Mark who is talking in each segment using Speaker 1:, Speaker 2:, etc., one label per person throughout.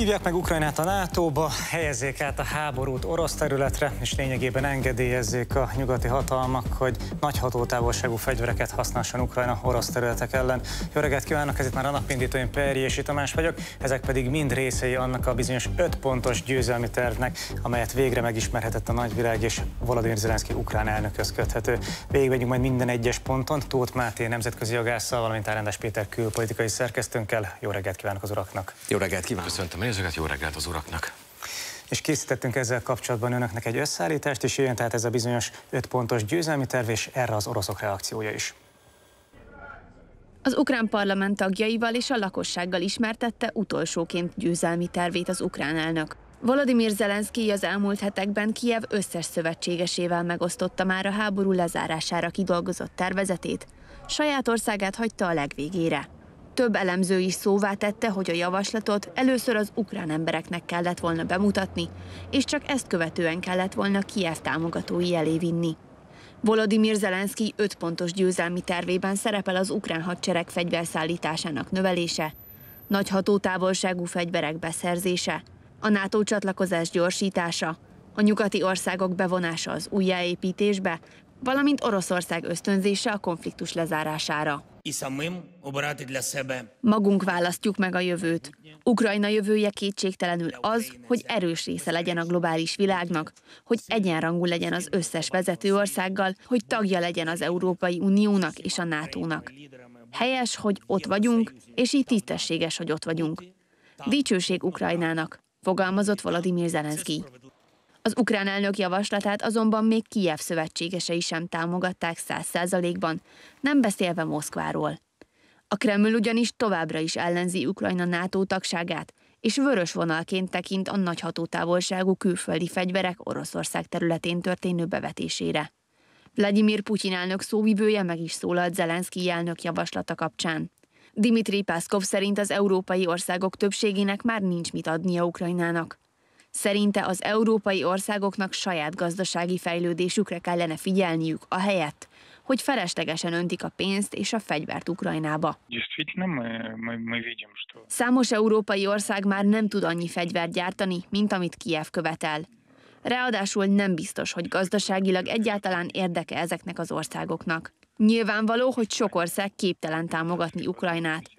Speaker 1: Hívják meg Ukrajnát a NATO-ba, helyezzék át a háborút orosz területre, és lényegében engedélyezzék a nyugati hatalmak, hogy nagy hatótávolságú fegyvereket használson Ukrajna orosz területek ellen. Jó reggelt kívánok, ez itt már a napindító, én Perjési Tamás vagyok, ezek pedig mind részei annak a bizonyos öt pontos győzelmi tervnek, amelyet végre megismerhetett a nagyvilág és Volodymyr Zelenszky ukrán elnökhöz köthető. Végigmegyünk majd minden egyes ponton, Tóth Máté nemzetközi jogásszal, valamint Árendás Péter külpolitikai szerkesztőnkkel. Jó reggelt kívánok az uraknak!
Speaker 2: Jó reggelt kívánok! Köszöntöm nézőket, jó reggelt az uraknak!
Speaker 1: És készítettünk ezzel kapcsolatban önöknek egy összeállítást, és jön tehát ez a bizonyos öt pontos győzelmi terv, és erre az oroszok reakciója is.
Speaker 3: Az ukrán parlament tagjaival és a lakossággal ismertette utolsóként győzelmi tervét az ukrán elnök. Volodymyr Zelenszky az elmúlt hetekben Kiev összes szövetségesével megosztotta már a háború lezárására kidolgozott tervezetét, saját országát hagyta a legvégére. Több elemző is szóvá tette, hogy a javaslatot először az ukrán embereknek kellett volna bemutatni, és csak ezt követően kellett volna Kiev támogatói elé vinni. Volodymyr Zelenszky öt pontos győzelmi tervében szerepel az ukrán hadsereg fegyverszállításának növelése, nagy hatótávolságú fegyverek beszerzése, a NATO csatlakozás gyorsítása, a nyugati országok bevonása az újjáépítésbe, valamint Oroszország ösztönzése a konfliktus lezárására. Magunk választjuk meg a jövőt. Ukrajna jövője kétségtelenül az, hogy erős része legyen a globális világnak, hogy egyenrangú legyen az összes vezető országgal, hogy tagja legyen az Európai Uniónak és a NATO-nak. Helyes, hogy ott vagyunk, és így tisztességes, hogy ott vagyunk. Dicsőség Ukrajnának, fogalmazott Volodymyr Zelenszky. Az ukrán elnök javaslatát azonban még Kijev szövetségesei sem támogatták száz százalékban, nem beszélve Moszkváról. A Kreml ugyanis továbbra is ellenzi Ukrajna NATO tagságát, és vörös vonalként tekint a nagy hatótávolságú külföldi fegyverek Oroszország területén történő bevetésére. Vladimir Putyin elnök szóvivője meg is szólalt Zelenszky elnök javaslata kapcsán. Dimitri Paszkov szerint az európai országok többségének már nincs mit adnia Ukrajnának. Szerinte az európai országoknak saját gazdasági fejlődésükre kellene figyelniük, a helyett, hogy feleslegesen öntik a pénzt és a fegyvert Ukrajnába. Számos európai ország már nem tud annyi fegyvert gyártani, mint amit Kiev követel. Ráadásul nem biztos, hogy gazdaságilag egyáltalán érdeke ezeknek az országoknak. Nyilvánvaló, hogy sok ország képtelen támogatni Ukrajnát.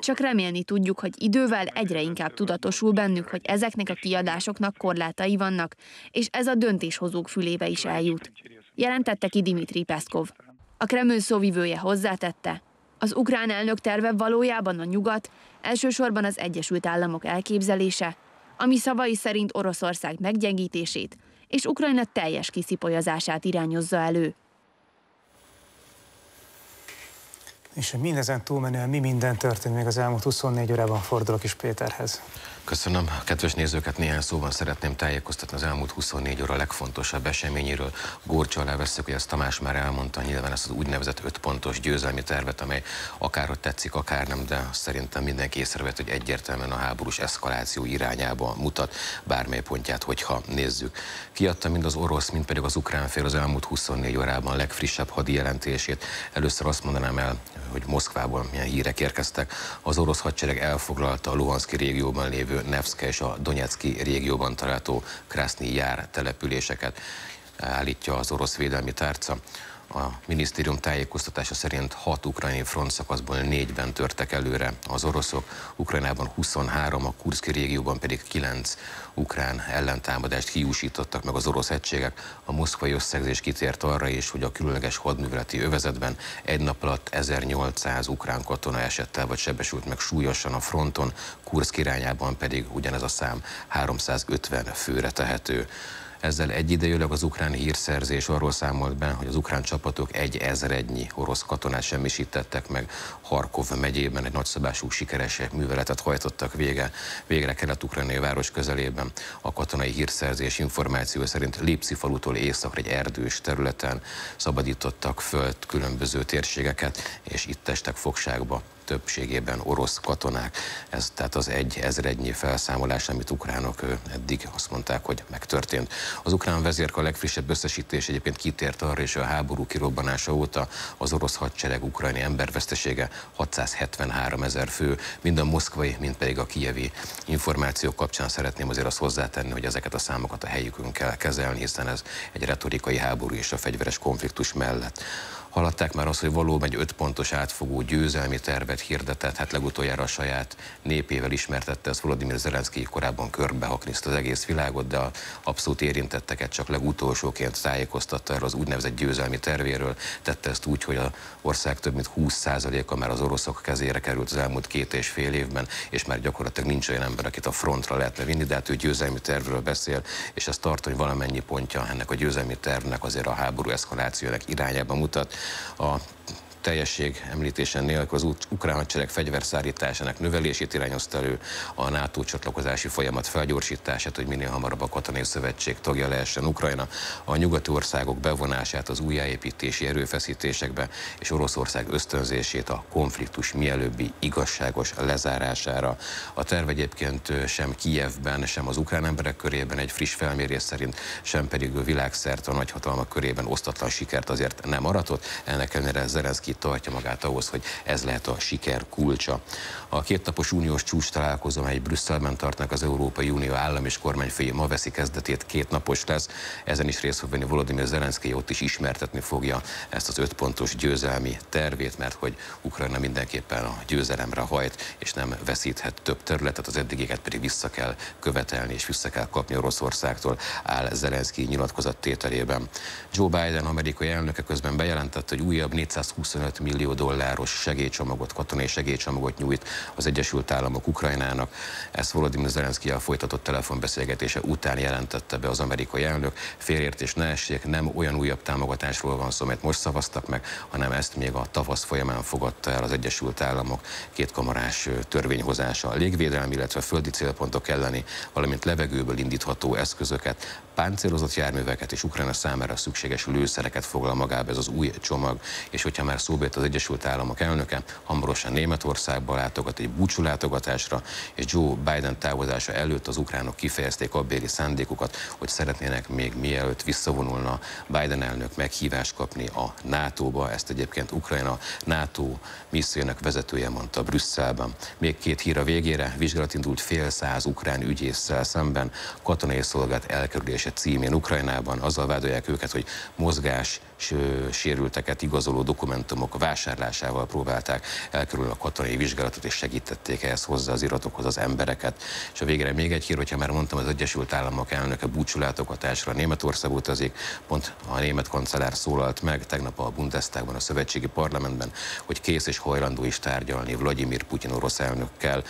Speaker 3: Csak remélni tudjuk, hogy idővel egyre inkább tudatosul bennük, hogy ezeknek a kiadásoknak korlátai vannak, és ez a döntéshozók fülébe is eljut. Jelentette ki Dimitri Peszkov. A Kreml szóvivője hozzátette, az ukrán elnök terve valójában a nyugat, elsősorban az Egyesült Államok elképzelése, ami szavai szerint Oroszország meggyengítését és Ukrajna teljes kiszipolyazását irányozza elő.
Speaker 1: És hogy mindezen túlmenően mi minden történt még az elmúlt 24 órában fordulok is Péterhez.
Speaker 2: Köszönöm. Kedves nézőket néhány szóban szeretném tájékoztatni az elmúlt 24 óra legfontosabb eseményéről. Górcsa alá veszük, hogy ezt Tamás már elmondta, nyilván ezt az úgynevezett öt pontos győzelmi tervet, amely akárhogy tetszik, akár nem, de szerintem mindenki észrevett, hogy egyértelműen a háborús eszkaláció irányába mutat bármely pontját, hogyha nézzük. Kiadta mind az orosz, mind pedig az ukrán fél az elmúlt 24 órában legfrissebb hadi jelentését. Először azt mondanám el, hogy Moszkvában milyen hírek érkeztek. Az orosz hadsereg elfoglalta a Luhanszki régióban lévő Nevszke és a Donetszki régióban található Krasznyi jár településeket, állítja az orosz védelmi tárca. A minisztérium tájékoztatása szerint hat ukrajnai frontszakaszból négyben törtek előre az oroszok, Ukrajnában 23, a Kurszki régióban pedig 9 ukrán ellentámadást kiúsítottak meg az orosz egységek. A moszkvai összegzés kitért arra is, hogy a különleges hadműveleti övezetben egy nap alatt 1800 ukrán katona esett el vagy sebesült meg súlyosan a fronton, Kurszk irányában pedig ugyanez a szám 350 főre tehető. Ezzel egyidejűleg az ukrán hírszerzés arról számolt be, hogy az ukrán csapatok egy ezrednyi orosz katonát semmisítettek meg. Harkov megyében egy nagyszabású sikeres műveletet hajtottak vége, végre kelet-ukrajnai város közelében. A katonai hírszerzés információ szerint Lipszi falutól északra egy erdős területen szabadítottak föl különböző térségeket, és itt testek fogságba többségében orosz katonák. Ez tehát az egy ezrednyi felszámolás, amit ukránok eddig azt mondták, hogy megtörtént. Az ukrán vezérka legfrissebb összesítés egyébként kitért arra, és a háború kirobbanása óta az orosz hadsereg ukrajni embervesztesége 673 ezer fő, mind a moszkvai, mind pedig a kijevi információk kapcsán szeretném azért azt hozzátenni, hogy ezeket a számokat a helyükön kell kezelni, hiszen ez egy retorikai háború és a fegyveres konfliktus mellett haladták már azt, hogy valóban egy öt pontos átfogó győzelmi tervet hirdetett, hát legutoljára a saját népével ismertette, ezt Volodymyr Zelenszky korábban körbehakniszta az egész világot, de a abszolút érintetteket csak legutolsóként tájékoztatta erről az úgynevezett győzelmi tervéről, tette ezt úgy, hogy a ország több mint 20%-a már az oroszok kezére került az elmúlt két és fél évben, és már gyakorlatilag nincs olyan ember, akit a frontra lehetne vinni, de hát ő győzelmi tervről beszél, és ezt tartani valamennyi pontja ennek a győzelmi tervnek azért a háború eszkalációnak irányába mutat a teljesség említésen nélkül az ukrán hadsereg fegyverszállításának növelését irányozta elő, a NATO csatlakozási folyamat felgyorsítását, hogy minél hamarabb a katonai szövetség tagja lehessen Ukrajna, a nyugati országok bevonását az újjáépítési erőfeszítésekbe, és Oroszország ösztönzését a konfliktus mielőbbi igazságos lezárására. A terv egyébként sem Kijevben, sem az ukrán emberek körében egy friss felmérés szerint, sem pedig a világszerte a nagyhatalmak körében osztatlan sikert azért nem aratott. Ennek ellenére Zelenszky ki tartja magát ahhoz, hogy ez lehet a siker kulcsa. A kétnapos uniós csúcs találkozó, amely Brüsszelben tartnak az Európai Unió állam és kormányfői ma veszi kezdetét, két napos lesz. Ezen is részt fog venni Volodymyr Zelenszky, ott is ismertetni fogja ezt az ötpontos győzelmi tervét, mert hogy Ukrajna mindenképpen a győzelemre hajt, és nem veszíthet több területet, az eddigieket pedig vissza kell követelni, és vissza kell kapni Oroszországtól, áll Zelenszky nyilatkozat tételében. Joe Biden amerikai elnöke közben bejelentette, hogy újabb 420 25 millió dolláros segélycsomagot, katonai segélycsomagot nyújt az Egyesült Államok Ukrajnának. Ezt Volodymyr Zelenszky folytatott telefonbeszélgetése után jelentette be az amerikai elnök. Félértés ne essék, nem olyan újabb támogatásról van szó, mert most szavaztak meg, hanem ezt még a tavasz folyamán fogadta el az Egyesült Államok kétkamarás törvényhozása. A légvédelmi, illetve földi célpontok elleni, valamint levegőből indítható eszközöket, páncélozott járműveket és Ukrajna számára szükséges lőszereket foglal magába ez az új csomag, és hogyha már szóba jött az Egyesült Államok elnöke, hamarosan Németországba látogat egy búcsú látogatásra, és Joe Biden távozása előtt az ukránok kifejezték abbéli szándékukat, hogy szeretnének még mielőtt visszavonulna Biden elnök meghívást kapni a NATO-ba. Ezt egyébként Ukrajna NATO missziónak vezetője mondta Brüsszelben. Még két hír a végére, vizsgálat indult fél száz ukrán ügyésszel szemben, katonai szolgált elkerülése címén Ukrajnában. Azzal vádolják őket, hogy mozgás sérülteket igazoló dokumentumok vásárlásával próbálták elkerülni a katonai vizsgálatot, és segítették ehhez hozzá az iratokhoz az embereket. És a végére még egy hír, hogyha már mondtam, az Egyesült Államok elnöke búcsúlátogatásra Németország utazik, pont a német kancellár szólalt meg tegnap a Bundestagban, a szövetségi parlamentben, hogy kész és hajlandó is tárgyalni Vladimir Putyin orosz elnökkel,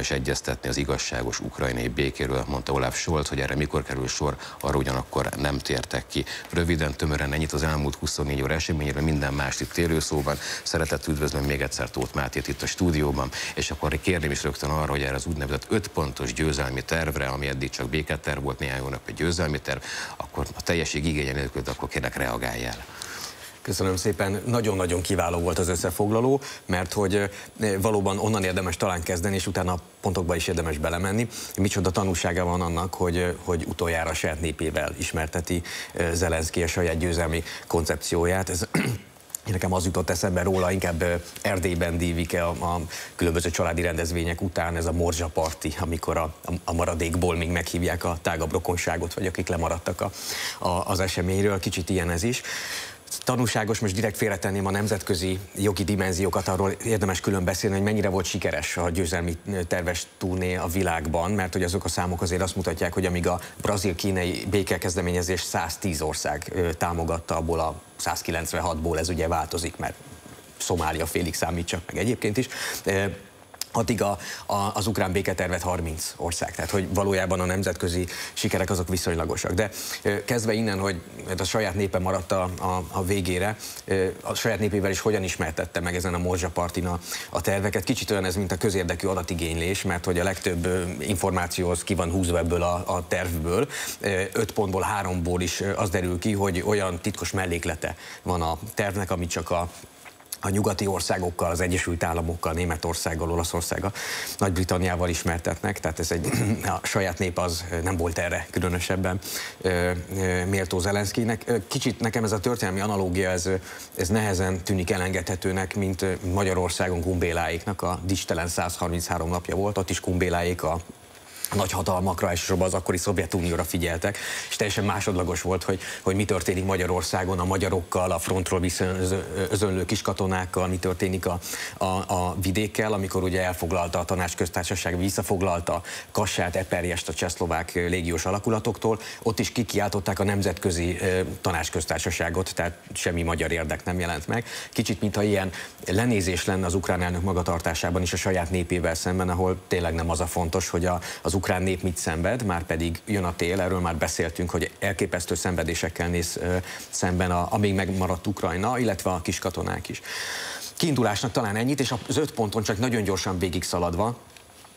Speaker 2: és egyeztetni az igazságos ukrajnai békéről, mondta Olaf Scholz, hogy erre mikor kerül sor, arra ugyanakkor nem tértek ki. Röviden, tömören ennyit az elmúlt 24 óra eseményére, minden más itt élőszóban. Szeretett üdvözlöm még egyszer Tóth Mátét itt a stúdióban, és akkor kérném is rögtön arra, hogy erre az úgynevezett öt pontos győzelmi tervre, ami eddig csak béketerv volt, néhány hónap egy győzelmi terv, akkor a teljesség igénye nélkül, akkor kérlek reagáljál.
Speaker 4: Köszönöm szépen, nagyon-nagyon kiváló volt az összefoglaló, mert hogy eh, valóban onnan érdemes talán kezdeni, és utána a pontokba is érdemes belemenni. Micsoda tanúsága van annak, hogy, eh, hogy utoljára saját népével ismerteti eh, Zelenszky a saját győzelmi koncepcióját. Ez Nekem az jutott eszembe róla, inkább Erdélyben dívik a, a különböző családi rendezvények után ez a morzsa parti, amikor a, a maradékból még meghívják a tágabb rokonságot, vagy akik lemaradtak a, a, az eseményről. Kicsit ilyen ez is tanúságos, most direkt félretenném a nemzetközi jogi dimenziókat, arról érdemes külön beszélni, hogy mennyire volt sikeres a győzelmi terves túlné a világban, mert hogy azok a számok azért azt mutatják, hogy amíg a brazil-kínai békekezdeményezés 110 ország támogatta, abból a 196-ból ez ugye változik, mert Szomália félig számít csak meg egyébként is addig a, a, az ukrán béketervet 30 ország, tehát hogy valójában a nemzetközi sikerek azok viszonylagosak. De kezdve innen, hogy a saját népe maradt a, a, a végére, a saját népével is hogyan ismertette meg ezen a Morzsa partin a, a terveket. Kicsit olyan ez, mint a közérdekű adatigénylés, mert hogy a legtöbb információhoz ki van húzva ebből a, a tervből. Öt pontból, háromból is az derül ki, hogy olyan titkos melléklete van a tervnek, amit csak a a nyugati országokkal, az Egyesült Államokkal, Németországgal, Olaszországgal, Nagy-Britanniával ismertetnek, tehát ez egy, a saját nép az nem volt erre különösebben méltó Zelenszkinek. Kicsit nekem ez a történelmi analógia, ez, ez nehezen tűnik elengedhetőnek, mint Magyarországon Kumbéláiknak a dicstelen 133 napja volt, ott is Kumbéláik a nagy hatalmakra, elsősorban az akkori Szovjetunióra figyeltek, és teljesen másodlagos volt, hogy, hogy mi történik Magyarországon a magyarokkal, a frontról visszaözönlő kiskatonákkal, mi történik a, a, a vidékkel, amikor ugye elfoglalta a tanácsköztársaság, visszafoglalta Kassát, Eperjest a csehszlovák légiós alakulatoktól, ott is kikiáltották a nemzetközi tanácsköztársaságot, tehát semmi magyar érdek nem jelent meg. Kicsit, mintha ilyen lenézés lenne az ukrán elnök magatartásában is a saját népével szemben, ahol tényleg nem az a fontos, hogy a, az ukrán nép mit szenved, már pedig jön a tél, erről már beszéltünk, hogy elképesztő szenvedésekkel néz szemben, a, amíg megmaradt Ukrajna, illetve a kis katonák is. Kiindulásnak talán ennyit, és az öt ponton csak nagyon gyorsan végig szaladva,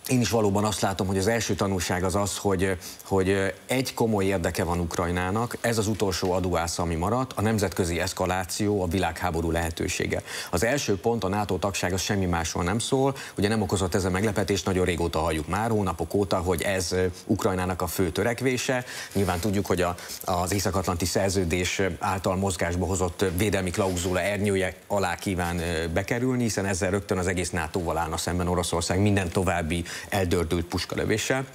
Speaker 4: én is valóban azt látom, hogy az első tanulság az az, hogy, hogy egy komoly érdeke van Ukrajnának, ez az utolsó adóásza, ami maradt, a nemzetközi eszkaláció, a világháború lehetősége. Az első pont, a NATO tagság, az semmi másról nem szól, ugye nem okozott ez a meglepetés, nagyon régóta halljuk már, hónapok óta, hogy ez Ukrajnának a fő törekvése. Nyilván tudjuk, hogy a, az Észak-Atlanti szerződés által mozgásba hozott védelmi klauzula ernyője alá kíván bekerülni, hiszen ezzel rögtön az egész NATO-val állna szemben Oroszország minden további eldördült puskalövéssel.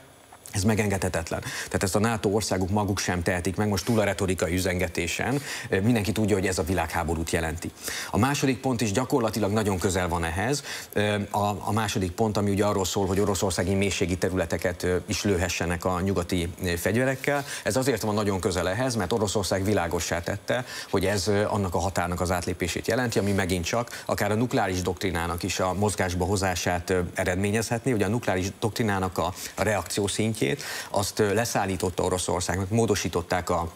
Speaker 4: Ez megengedhetetlen. Tehát ezt a NATO országok maguk sem tehetik meg, most túl a retorikai üzengetésen. Mindenki tudja, hogy ez a világháborút jelenti. A második pont is gyakorlatilag nagyon közel van ehhez. A, második pont, ami ugye arról szól, hogy oroszországi mélységi területeket is lőhessenek a nyugati fegyverekkel. Ez azért van nagyon közel ehhez, mert Oroszország világossá tette, hogy ez annak a határnak az átlépését jelenti, ami megint csak akár a nukleáris doktrinának is a mozgásba hozását eredményezhetni. Ugye a nukleáris doktrinának a, reakció szintjét szintjét, azt leszállította Oroszországnak, módosították a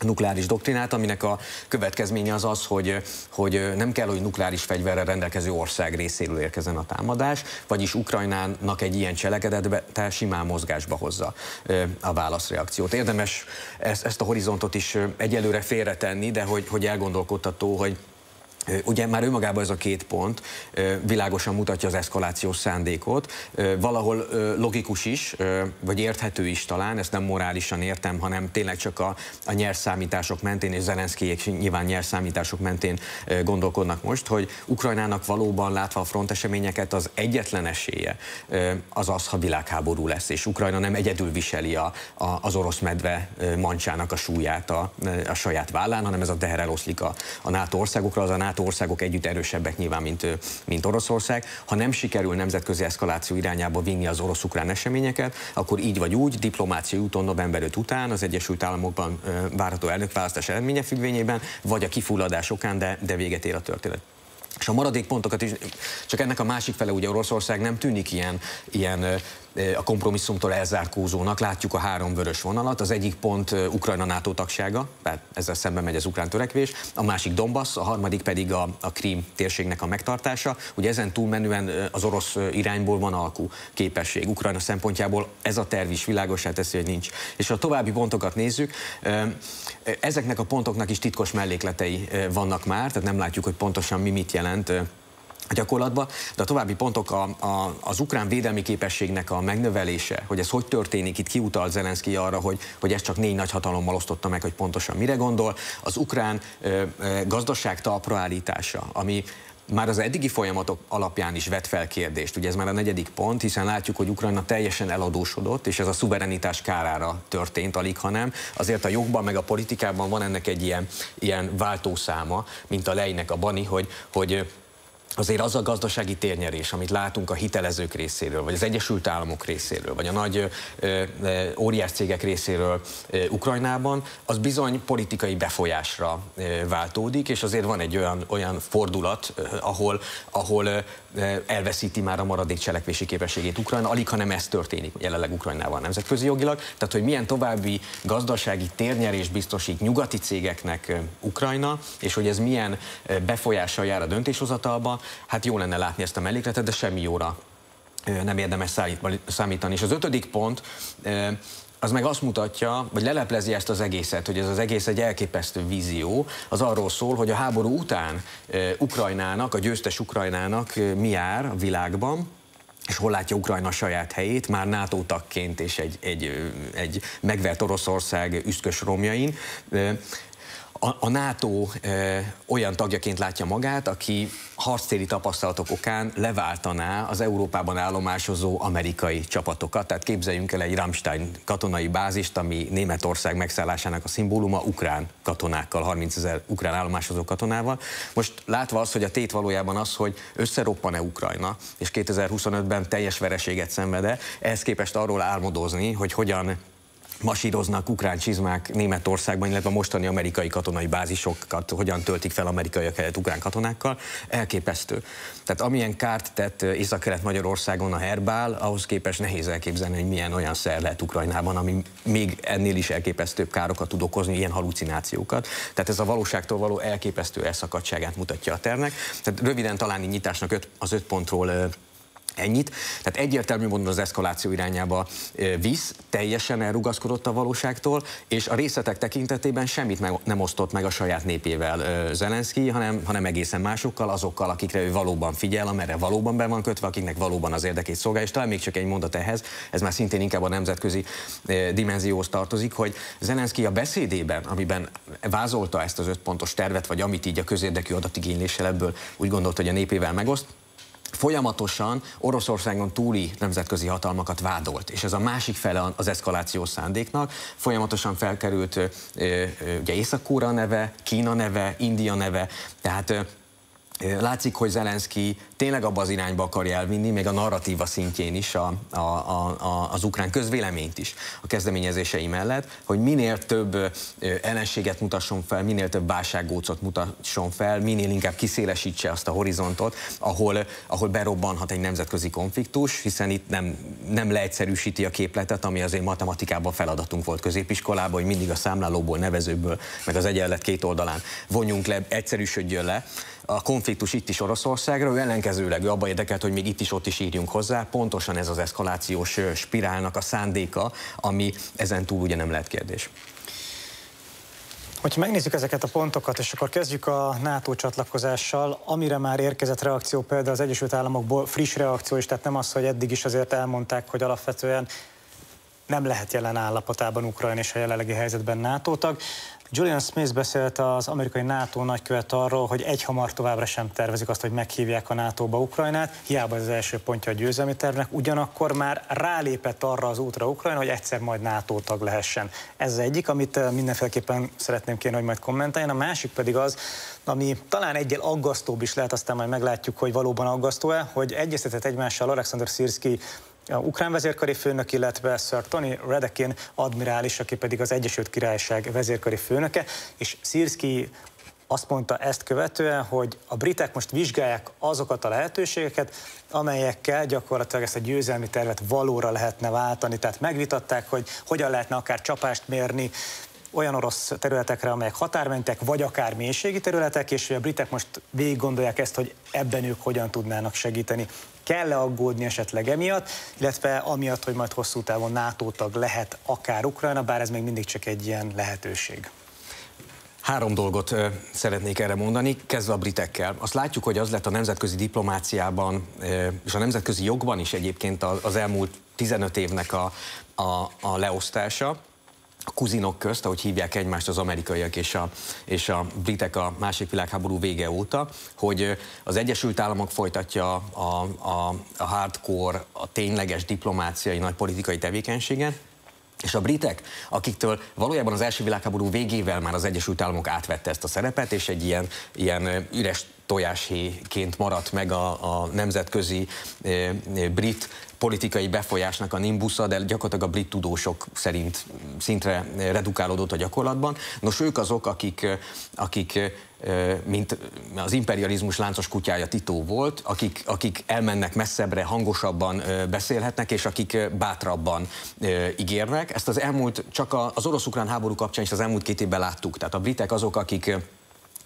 Speaker 4: nukleáris doktrinát, aminek a következménye az az, hogy, hogy nem kell, hogy nukleáris fegyverrel rendelkező ország részéről érkezzen a támadás, vagyis Ukrajnának egy ilyen cselekedetbe simán mozgásba hozza a válaszreakciót. Érdemes ezt, ezt a horizontot is egyelőre félretenni, de hogy, hogy elgondolkodtató, hogy Ugye már önmagában ez a két pont világosan mutatja az eszkalációs szándékot, valahol logikus is, vagy érthető is talán, ezt nem morálisan értem, hanem tényleg csak a, a nyerszámítások mentén, és Zelenszkijék nyilván nyerszámítások mentén gondolkodnak most, hogy Ukrajnának valóban látva a fronteseményeket az egyetlen esélye az az, ha világháború lesz, és Ukrajna nem egyedül viseli a, a, az orosz medve mancsának a súlyát a, a saját vállán, hanem ez a teher eloszlik a, a NATO országokra, az a NATO NATO országok együtt erősebbek nyilván, mint, mint Oroszország. Ha nem sikerül nemzetközi eszkaláció irányába vinni az orosz-ukrán eseményeket, akkor így vagy úgy, diplomáciai úton november 5 után az Egyesült Államokban várható elnökválasztás eredménye függvényében, vagy a kifulladás okán, de, de véget ér a történet. És a maradék pontokat is, csak ennek a másik fele, ugye Oroszország nem tűnik ilyen, ilyen a kompromisszumtól elzárkózónak. Látjuk a három vörös vonalat. Az egyik pont Ukrajna NATO tagsága, tehát ezzel szemben megy az ukrán törekvés. A másik Donbass, a harmadik pedig a, a Krím térségnek a megtartása. Ugye ezen túlmenően az orosz irányból van alkú képesség. Ukrajna szempontjából ez a terv is világosá teszi, hogy nincs. És a további pontokat nézzük, ezeknek a pontoknak is titkos mellékletei vannak már, tehát nem látjuk, hogy pontosan mi mit jelent a gyakorlatban, de a további pontok a, a, az ukrán védelmi képességnek a megnövelése, hogy ez hogy történik, itt kiutalt Zelenszky arra, hogy, hogy ez csak négy nagy hatalommal osztotta meg, hogy pontosan mire gondol, az ukrán ö, ö, gazdaság talpraállítása, ami már az eddigi folyamatok alapján is vet fel kérdést. Ugye ez már a negyedik pont, hiszen látjuk, hogy Ukrajna teljesen eladósodott, és ez a szuverenitás kárára történt, alig ha nem. Azért a jogban, meg a politikában van ennek egy ilyen, ilyen váltószáma, mint a lejnek a bani, hogy, hogy azért az a gazdasági térnyerés, amit látunk a hitelezők részéről, vagy az Egyesült Államok részéről, vagy a nagy ö, óriás cégek részéről Ukrajnában, az bizony politikai befolyásra váltódik, és azért van egy olyan, olyan fordulat, ahol, ahol elveszíti már a maradék cselekvési képességét Ukrajna, alig ha nem ez történik jelenleg Ukrajnával nemzetközi jogilag. Tehát, hogy milyen további gazdasági térnyerés biztosít nyugati cégeknek Ukrajna, és hogy ez milyen befolyással jár a döntéshozatalba, hát jó lenne látni ezt a mellékletet, de semmi jóra nem érdemes számítani. És az ötödik pont, az meg azt mutatja, vagy leleplezi ezt az egészet, hogy ez az egész egy elképesztő vízió, az arról szól, hogy a háború után Ukrajnának, a győztes Ukrajnának mi jár a világban, és hol látja Ukrajna saját helyét, már NATO tagként és egy, egy, egy megvert Oroszország üszkös romjain a, a NATO e, olyan tagjaként látja magát, aki harctéri tapasztalatok okán leváltaná az Európában állomásozó amerikai csapatokat. Tehát képzeljünk el egy Rammstein katonai bázist, ami Németország megszállásának a szimbóluma, ukrán katonákkal, 30 ezer ukrán állomásozó katonával. Most látva az, hogy a tét valójában az, hogy összeroppan-e Ukrajna, és 2025-ben teljes vereséget szenvede, ehhez képest arról álmodozni, hogy hogyan masíroznak ukrán csizmák Németországban, illetve a mostani amerikai katonai bázisokat hogyan töltik fel amerikaiak helyett ukrán katonákkal, elképesztő. Tehát amilyen kárt tett Észak-Kelet Magyarországon a Herbál, ahhoz képest nehéz elképzelni, hogy milyen olyan szer lehet Ukrajnában, ami még ennél is elképesztőbb károkat tud okozni, ilyen halucinációkat. Tehát ez a valóságtól való elképesztő elszakadtságát mutatja a tervnek. Tehát röviden talán nyitásnak öt, az öt pontról Ennyit. Tehát egyértelmű módon az eszkaláció irányába visz, teljesen elrugaszkodott a valóságtól, és a részletek tekintetében semmit nem osztott meg a saját népével Zelenszky, hanem, hanem egészen másokkal, azokkal, akikre ő valóban figyel, amerre valóban be van kötve, akiknek valóban az érdekét szolgálja. És talán még csak egy mondat ehhez, ez már szintén inkább a nemzetközi dimenzióhoz tartozik, hogy Zelenszky a beszédében, amiben vázolta ezt az öt pontos tervet, vagy amit így a közérdekű adatigényléssel ebből úgy gondolt, hogy a népével megoszt, folyamatosan Oroszországon túli nemzetközi hatalmakat vádolt, és ez a másik fele az eszkalációs szándéknak. Folyamatosan felkerült ugye Észak-Kóra neve, Kína neve, India neve, tehát Látszik, hogy Zelenszky tényleg abba az irányba akarja elvinni, még a narratíva szintjén is, a, a, a, az ukrán közvéleményt is a kezdeményezései mellett, hogy minél több ellenséget mutasson fel, minél több válsággócot mutasson fel, minél inkább kiszélesítse azt a horizontot, ahol, ahol berobbanhat egy nemzetközi konfliktus, hiszen itt nem, nem leegyszerűsíti a képletet, ami azért matematikában feladatunk volt középiskolában, hogy mindig a számlálóból, nevezőből, meg az egyenlet két oldalán vonjunk le, egyszerűsödjön le, a konfliktus itt is Oroszországra, ő ellenkezőleg ő abba érdekelt, hogy még itt is ott is írjunk hozzá, pontosan ez az eszkalációs spirálnak a szándéka, ami ezen túl ugye nem lehet kérdés.
Speaker 1: Hogyha megnézzük ezeket a pontokat, és akkor kezdjük a NATO csatlakozással, amire már érkezett reakció, például az Egyesült Államokból friss reakció is, tehát nem az, hogy eddig is azért elmondták, hogy alapvetően nem lehet jelen állapotában Ukrajna és a jelenlegi helyzetben NATO tag. Julian Smith beszélt az amerikai NATO nagykövet arról, hogy egy hamar továbbra sem tervezik azt, hogy meghívják a NATO-ba Ukrajnát, hiába ez az első pontja a győzelmi tervnek, ugyanakkor már rálépett arra az útra Ukrajna, hogy egyszer majd NATO tag lehessen. Ez az egyik, amit eh, mindenféleképpen szeretném kérni, hogy majd kommentáljon. A másik pedig az, ami talán egyel aggasztóbb is lehet, aztán majd meglátjuk, hogy valóban aggasztó-e, hogy egyeztetett egymással Alexander Szirszki a ukrán vezérkari főnök, illetve Sir Tony Redekin admirális, aki pedig az Egyesült Királyság vezérkari főnöke, és Szirszki azt mondta ezt követően, hogy a britek most vizsgálják azokat a lehetőségeket, amelyekkel gyakorlatilag ezt a győzelmi tervet valóra lehetne váltani. Tehát megvitatták, hogy hogyan lehetne akár csapást mérni, olyan orosz területekre, amelyek határmentek, vagy akár mélységi területek, és hogy a britek most végig gondolják ezt, hogy ebben ők hogyan tudnának segíteni. Kell-e aggódni esetleg emiatt, illetve amiatt, hogy majd hosszú távon NATO tag lehet akár Ukrajna, bár ez még mindig csak egy ilyen lehetőség.
Speaker 4: Három dolgot szeretnék erre mondani, kezdve a britekkel. Azt látjuk, hogy az lett a nemzetközi diplomáciában és a nemzetközi jogban is egyébként az elmúlt 15 évnek a, a, a leosztása, kuzinok közt, ahogy hívják egymást az amerikaiak és a, és a britek a másik világháború vége óta, hogy az Egyesült Államok folytatja a, a, a hardcore, a tényleges diplomáciai nagy politikai tevékenységet, és a britek, akiktől valójában az első világháború végével már az Egyesült Államok átvette ezt a szerepet, és egy ilyen, ilyen üres tojáshéként maradt meg a, a nemzetközi e, brit politikai befolyásnak a nimbusza, de gyakorlatilag a brit tudósok szerint szintre redukálódott a gyakorlatban. Nos, ők azok, akik, akik mint az imperializmus láncos kutyája Titó volt, akik, akik elmennek messzebbre, hangosabban beszélhetnek, és akik bátrabban ígérnek. Ezt az elmúlt, csak az orosz-ukrán háború kapcsán is az elmúlt két évben láttuk. Tehát a britek azok, akik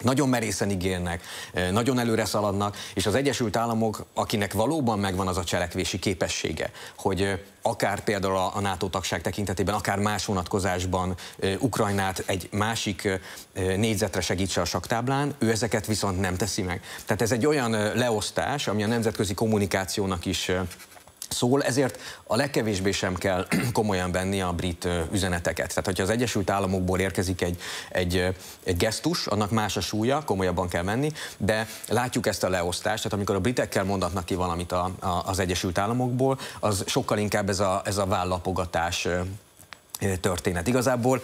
Speaker 4: nagyon merészen ígérnek, nagyon előre szaladnak, és az Egyesült Államok, akinek valóban megvan az a cselekvési képessége, hogy akár például a NATO tagság tekintetében, akár más vonatkozásban Ukrajnát egy másik négyzetre segítse a saktáblán, ő ezeket viszont nem teszi meg. Tehát ez egy olyan leosztás, ami a nemzetközi kommunikációnak is szól, ezért a legkevésbé sem kell komolyan venni a brit üzeneteket. Tehát, hogyha az Egyesült Államokból érkezik egy, egy, egy gesztus, annak más a súlya, komolyabban kell menni, de látjuk ezt a leosztást, tehát amikor a britekkel mondatnak ki valamit a, a, az Egyesült Államokból, az sokkal inkább ez a, ez a vállapogatás történet. Igazából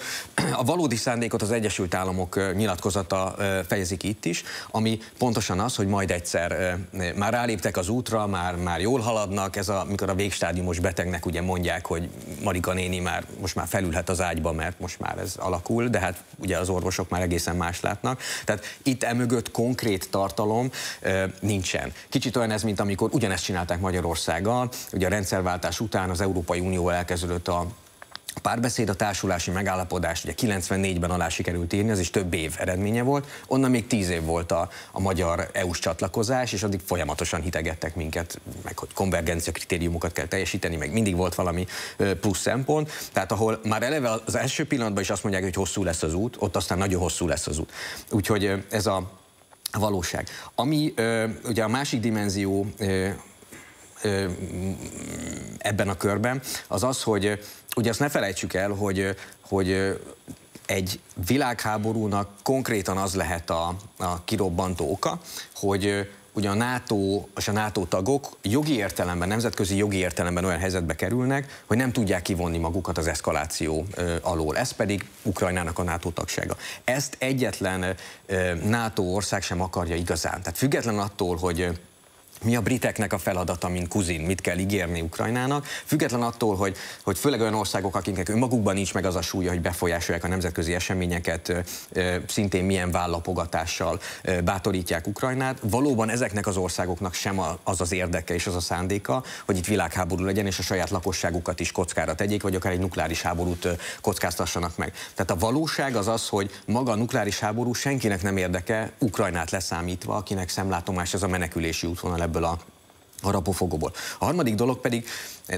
Speaker 4: a valódi szándékot az Egyesült Államok nyilatkozata fejezik itt is, ami pontosan az, hogy majd egyszer már ráléptek az útra, már, már jól haladnak, ez a, mikor a végstádiumos betegnek ugye mondják, hogy Marika néni már most már felülhet az ágyba, mert most már ez alakul, de hát ugye az orvosok már egészen más látnak. Tehát itt emögött konkrét tartalom nincsen. Kicsit olyan ez, mint amikor ugyanezt csinálták Magyarországgal, ugye a rendszerváltás után az Európai Unió elkezdődött a a párbeszéd, a társulási megállapodás ugye 94-ben alá sikerült írni, az is több év eredménye volt, onnan még 10 év volt a, a magyar EU-s csatlakozás, és addig folyamatosan hitegettek minket, meg hogy konvergencia kritériumokat kell teljesíteni, meg mindig volt valami plusz szempont, tehát ahol már eleve az első pillanatban is azt mondják, hogy hosszú lesz az út, ott aztán nagyon hosszú lesz az út. Úgyhogy ez a valóság. Ami ugye a másik dimenzió ebben a körben, az az, hogy ugye azt ne felejtsük el, hogy, hogy egy világháborúnak konkrétan az lehet a, a kirobbantó oka, hogy ugye a NATO és a NATO tagok jogi értelemben, nemzetközi jogi értelemben olyan helyzetbe kerülnek, hogy nem tudják kivonni magukat az eszkaláció alól. Ez pedig Ukrajnának a NATO tagsága. Ezt egyetlen NATO ország sem akarja igazán. Tehát független attól, hogy mi a briteknek a feladata, mint kuzin, mit kell ígérni Ukrajnának, független attól, hogy, hogy főleg olyan országok, akiknek önmagukban nincs meg az a súlya, hogy befolyásolják a nemzetközi eseményeket, szintén milyen vállapogatással bátorítják Ukrajnát, valóban ezeknek az országoknak sem az az érdeke és az a szándéka, hogy itt világháború legyen, és a saját lakosságukat is kockára tegyék, vagy akár egy nukleáris háborút kockáztassanak meg. Tehát a valóság az az, hogy maga a nukleáris háború senkinek nem érdeke, Ukrajnát leszámítva, akinek szemlátomás ez a menekülési útvonal ebből a a. A harmadik dolog pedig,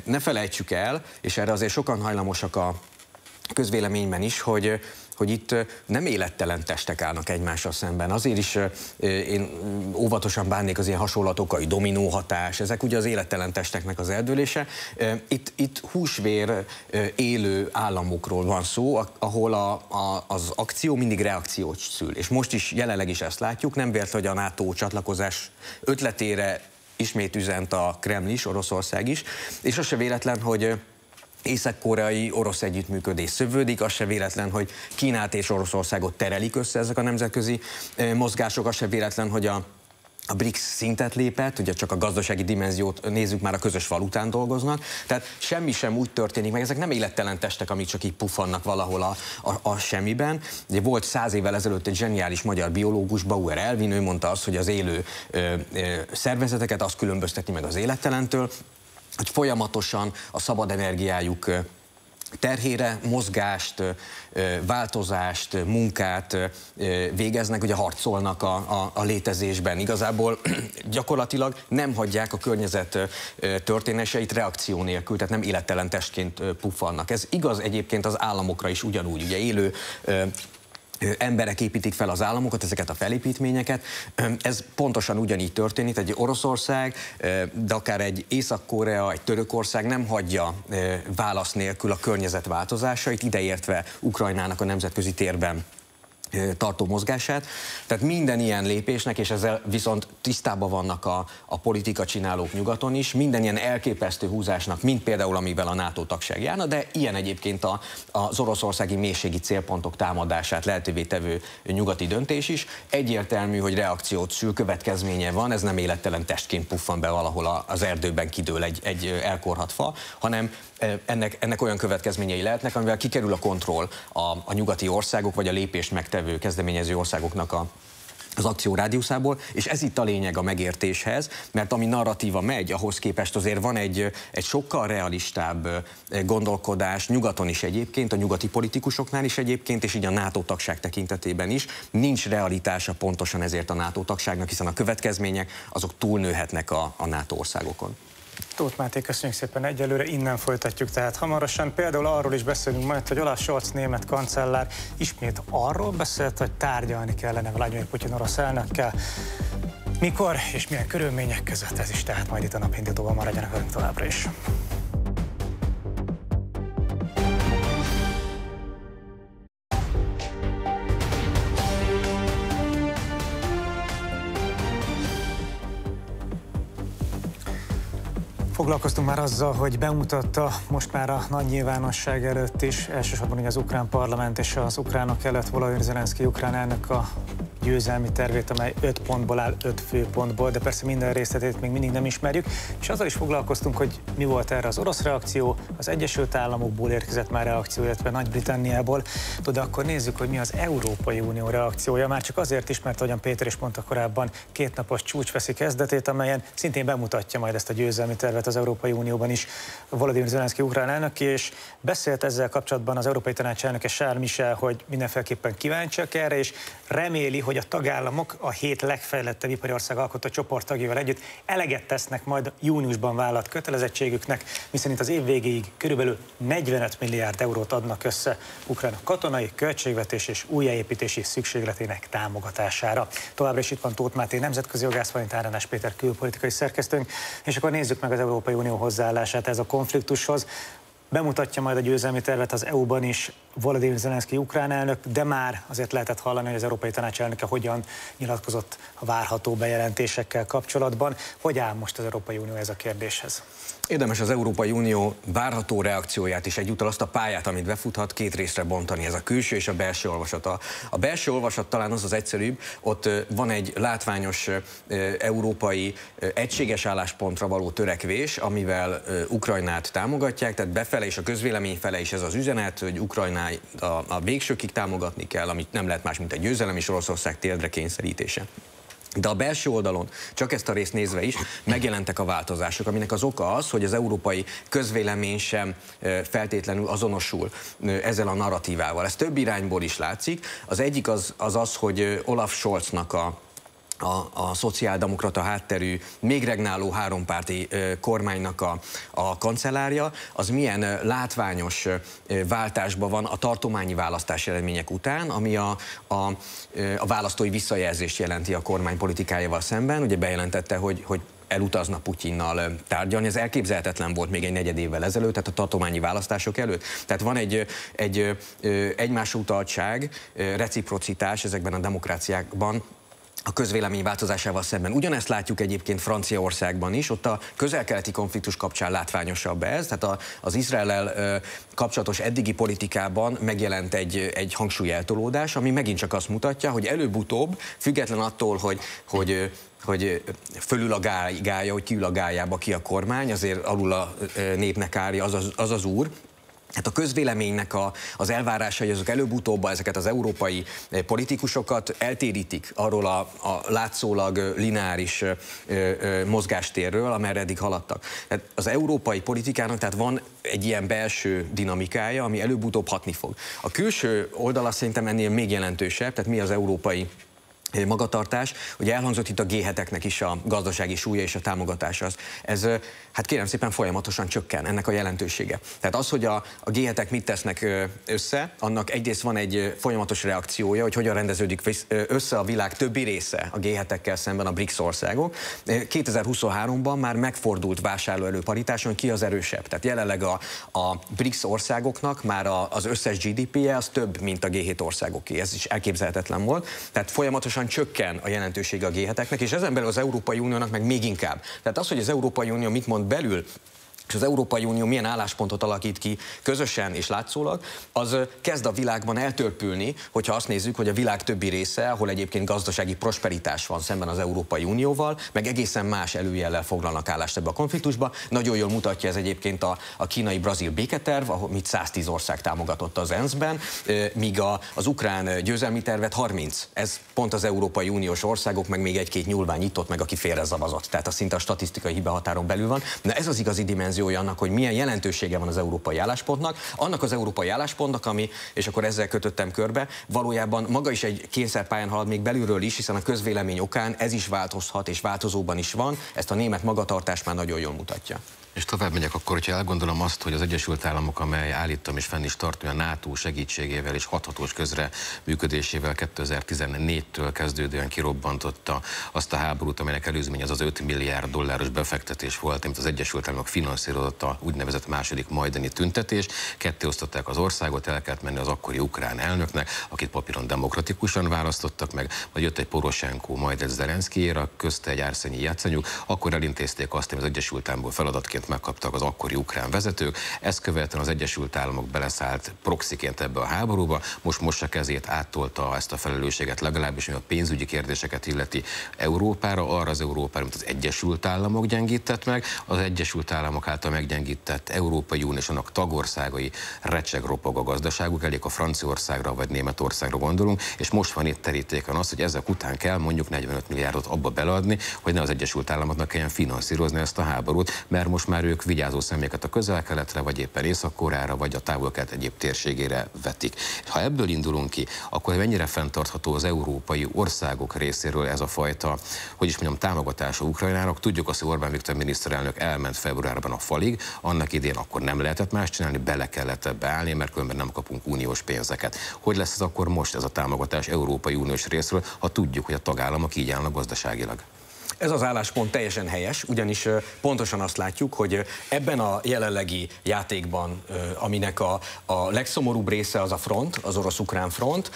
Speaker 4: ne felejtsük el, és erre azért sokan hajlamosak a közvéleményben is, hogy hogy itt nem élettelen testek állnak egymással szemben. Azért is én óvatosan bánnék az ilyen hasonlatokkal, hogy dominó hatás, ezek ugye az élettelen testeknek az eldőlése. Itt, itt húsvér élő államokról van szó, ahol a, a, az akció mindig reakciót szül. És most is jelenleg is ezt látjuk, nem vélt, hogy a NATO csatlakozás ötletére ismét üzent a Kreml is, Oroszország is, és az se véletlen, hogy észak-koreai orosz együttműködés szövődik, az se véletlen, hogy Kínát és Oroszországot terelik össze ezek a nemzetközi mozgások, az se véletlen, hogy a a BRICS szintet lépett, ugye csak a gazdasági dimenziót nézzük, már a közös valután dolgoznak, tehát semmi sem úgy történik meg, ezek nem élettelen testek, amik csak így pufannak valahol a, a, a semmiben. Ugye volt száz évvel ezelőtt egy zseniális magyar biológus, Bauer Elvin, ő mondta azt, hogy az élő ö, ö, szervezeteket azt különbözteti meg az élettelentől, hogy folyamatosan a szabad energiájuk terhére mozgást, változást, munkát végeznek, ugye harcolnak a, a, a létezésben. Igazából gyakorlatilag nem hagyják a környezet történéseit reakció nélkül, tehát nem élettelen testként puffannak. Ez igaz egyébként az államokra is ugyanúgy. Ugye élő emberek építik fel az államokat, ezeket a felépítményeket. Ez pontosan ugyanígy történik, egy Oroszország, de akár egy Észak-Korea, egy Törökország nem hagyja válasz nélkül a környezet változásait, ideértve Ukrajnának a nemzetközi térben tartó mozgását. Tehát minden ilyen lépésnek, és ezzel viszont tisztában vannak a, a politika csinálók nyugaton is, minden ilyen elképesztő húzásnak, mint például amivel a NATO tagság járna, de ilyen egyébként a, az oroszországi mélységi célpontok támadását lehetővé tevő nyugati döntés is. Egyértelmű, hogy reakciót szül, következménye van, ez nem élettelen testként puffan be valahol az erdőben kidől egy, egy elkorhat fa, hanem ennek, ennek olyan következményei lehetnek, amivel kikerül a kontroll a, a nyugati országok vagy a lépést megtevő kezdeményező országoknak a az akció rádiuszából, és ez itt a lényeg a megértéshez, mert ami narratíva megy, ahhoz képest azért van egy, egy sokkal realistább gondolkodás, nyugaton is egyébként, a nyugati politikusoknál is egyébként, és így a NATO tagság tekintetében is. Nincs realitása pontosan ezért a NATO tagságnak, hiszen a következmények azok túlnőhetnek a, a NATO országokon.
Speaker 1: Tóth Máté, köszönjük szépen egyelőre, innen folytatjuk tehát hamarosan. Például arról is beszélünk majd, hogy Olaf Scholz német kancellár ismét arról beszélt, hogy tárgyalni kellene Vladimir Putyin orosz elnökkel. Mikor és milyen körülmények között ez is tehát majd itt a napindítóban maradjanak velünk továbbra is. Foglalkoztunk már azzal, hogy bemutatta most már a nagy nyilvánosság előtt is, elsősorban az ukrán parlament és az ukránok előtt Volodymyr Zelenszky ukrán elnök a győzelmi tervét, amely 5 pontból áll, 5 főpontból, de persze minden részletét még mindig nem ismerjük. És azzal is foglalkoztunk, hogy mi volt erre az orosz reakció, az Egyesült Államokból érkezett már reakció, illetve Nagy-Britanniából. De akkor nézzük, hogy mi az Európai Unió reakciója, már csak azért is, mert ahogyan Péter is mondta korábban, kétnapos csúcs veszi kezdetét, amelyen szintén bemutatja majd ezt a győzelmi tervet az Európai Unióban is Volodymyr Zelenszky ukrán elnök, és beszélt ezzel kapcsolatban az Európai Tanács elnöke Charles Michel, hogy mindenféleképpen kíváncsiak erre, és reméli, hogy a tagállamok a hét legfejlettebb ipari ország alkotó csoport tagjával együtt eleget tesznek majd júniusban vállalt kötelezettségüknek, miszerint az év végéig körülbelül 45 milliárd eurót adnak össze Ukrajna katonai, költségvetés és újjáépítési szükségletének támogatására. Továbbra is itt van Tóth Máté, nemzetközi jogász, valamint Árenás Péter külpolitikai szerkesztőnk, és akkor nézzük meg az Európai Unió hozzáállását ez a konfliktushoz. Bemutatja majd a győzelmi tervet az EU-ban is Volodymyr Zelenszky ukrán elnök, de már azért lehetett hallani, hogy az Európai Tanács elnöke hogyan nyilatkozott a várható bejelentésekkel kapcsolatban. Hogy áll most az Európai Unió ez a kérdéshez?
Speaker 4: Érdemes az Európai Unió várható reakcióját is egyúttal azt a pályát, amit befuthat, két részre bontani, ez a külső és a belső olvasata. A belső olvasat talán az az egyszerűbb, ott van egy látványos európai egységes álláspontra való törekvés, amivel Ukrajnát támogatják, tehát befele és a közvélemény fele is ez az üzenet, hogy Ukrajnát a, a végsőkig támogatni kell, amit nem lehet más, mint egy győzelem és Oroszország térdre kényszerítése. De a belső oldalon, csak ezt a részt nézve is, megjelentek a változások, aminek az oka az, hogy az európai közvélemény sem feltétlenül azonosul ezzel a narratívával. Ez több irányból is látszik. Az egyik az az, az hogy Olaf Scholznak a a, a szociáldemokrata hátterű, még regnáló hárompárti kormánynak a, a kancellárja, az milyen látványos váltásban van a tartományi választás eredmények után, ami a, a, a választói visszajelzést jelenti a kormány politikájával szemben. Ugye bejelentette, hogy, hogy elutazna Putyinnal tárgyalni. Ez elképzelhetetlen volt még egy negyed évvel ezelőtt, tehát a tartományi választások előtt. Tehát van egy, egy egymás utaltság, reciprocitás ezekben a demokráciákban, a közvélemény változásával szemben. Ugyanezt látjuk egyébként Franciaországban is, ott a közel-keleti konfliktus kapcsán látványosabb ez, tehát a, az Izrael kapcsolatos eddigi politikában megjelent egy, egy hangsúlyeltolódás, ami megint csak azt mutatja, hogy előbb-utóbb, független attól, hogy, hogy hogy fölül a gája, hogy kiül a gájába ki a kormány, azért alul a népnek állja az az, az, az úr, Hát a közvéleménynek a, az elvárásai azok előbb-utóbb ezeket az európai eh, politikusokat eltérítik arról a, a látszólag lineáris ö, ö, mozgástérről, amerre eddig haladtak. Tehát az európai politikának tehát van egy ilyen belső dinamikája, ami előbb-utóbb hatni fog. A külső oldala szerintem ennél még jelentősebb, tehát mi az európai magatartás. Ugye elhangzott itt a g is a gazdasági súlya és a támogatása. Az. Ez, hát kérem szépen folyamatosan csökken ennek a jelentősége. Tehát az, hogy a, a g mit tesznek össze, annak egyrészt van egy folyamatos reakciója, hogy hogyan rendeződik össze a világ többi része a g szemben a BRICS országok. 2023-ban már megfordult vásárlóerő paritáson, ki az erősebb. Tehát jelenleg a, a BRICS országoknak már a, az összes GDP-je az több, mint a G7 országoké. Ez is elképzelhetetlen volt. Tehát folyamatosan folyamatosan csökken a jelentősége a g és ezen belül az Európai Uniónak meg még inkább. Tehát az, hogy az Európai Unió mit mond belül, és az Európai Unió milyen álláspontot alakít ki közösen és látszólag, az kezd a világban eltörpülni, hogyha azt nézzük, hogy a világ többi része, ahol egyébként gazdasági prosperitás van szemben az Európai Unióval, meg egészen más előjellel foglalnak állást ebbe a konfliktusba. Nagyon jól mutatja ez egyébként a, a kínai-brazil béketerv, amit 110 ország támogatott az ENSZ-ben, míg a, az ukrán győzelmi tervet 30. Ez pont az Európai Uniós országok, meg még egy-két nyúlvány nyitott meg, aki félre zavazott. Tehát a szinte a statisztikai hiba határon belül van. Na ez az igazi dimenzió dimenziója annak, hogy milyen jelentősége van az európai álláspontnak, annak az európai álláspontnak, ami, és akkor ezzel kötöttem körbe, valójában maga is egy kényszerpályán halad még belülről is, hiszen a közvélemény okán ez is változhat, és változóban is van, ezt a német magatartás már nagyon jól mutatja.
Speaker 2: És tovább megyek akkor, hogyha elgondolom azt, hogy az Egyesült Államok, amely állítom és fenn is tartja a NATO segítségével és hathatós közre működésével 2014-től kezdődően kirobbantotta azt a háborút, amelynek előzmény az az 5 milliárd dolláros befektetés volt, amit az Egyesült Államok finanszírozott a úgynevezett második majdani tüntetés. Ketté osztották az országot, el kellett menni az akkori ukrán elnöknek, akit papíron demokratikusan választottak meg, vagy jött egy Poroshenko, majd egy Zelenszkijéra, közte egy Árszonyi játszanyuk, akkor elintézték azt, hogy az Egyesült Államok feladatként megkaptak az akkori ukrán vezetők. Ezt követően az Egyesült Államok beleszállt proxiként ebbe a háborúba, most mossa kezét áttolta ezt a felelősséget legalábbis, ami a pénzügyi kérdéseket illeti Európára, arra az Európára, mint az Egyesült Államok gyengített meg, az Egyesült Államok által meggyengített Európai Unió és annak tagországai recseg ropog a gazdaságuk, elég a Franciaországra vagy Németországra gondolunk, és most van itt terítéken az, hogy ezek után kell mondjuk 45 milliárdot abba beleadni, hogy ne az Egyesült Államoknak kelljen finanszírozni ezt a háborút, mert most már már ők vigyázó személyeket a közel-keletre, vagy éppen Észak-Koreára, vagy a távol egyéb térségére vetik. Ha ebből indulunk ki, akkor mennyire fenntartható az európai országok részéről ez a fajta, hogy is mondjam, támogatása Ukrajnának. Tudjuk azt, hogy Orbán Viktor miniszterelnök elment februárban a falig, annak idén akkor nem lehetett más csinálni, bele kellett ebbe állni, mert különben nem kapunk uniós pénzeket. Hogy lesz ez akkor most ez a támogatás Európai Uniós részről, ha tudjuk, hogy a tagállamok így állnak gazdaságilag?
Speaker 4: Ez az álláspont teljesen helyes, ugyanis pontosan azt látjuk, hogy ebben a jelenlegi játékban, aminek a, a legszomorúbb része az a front, az orosz-ukrán front,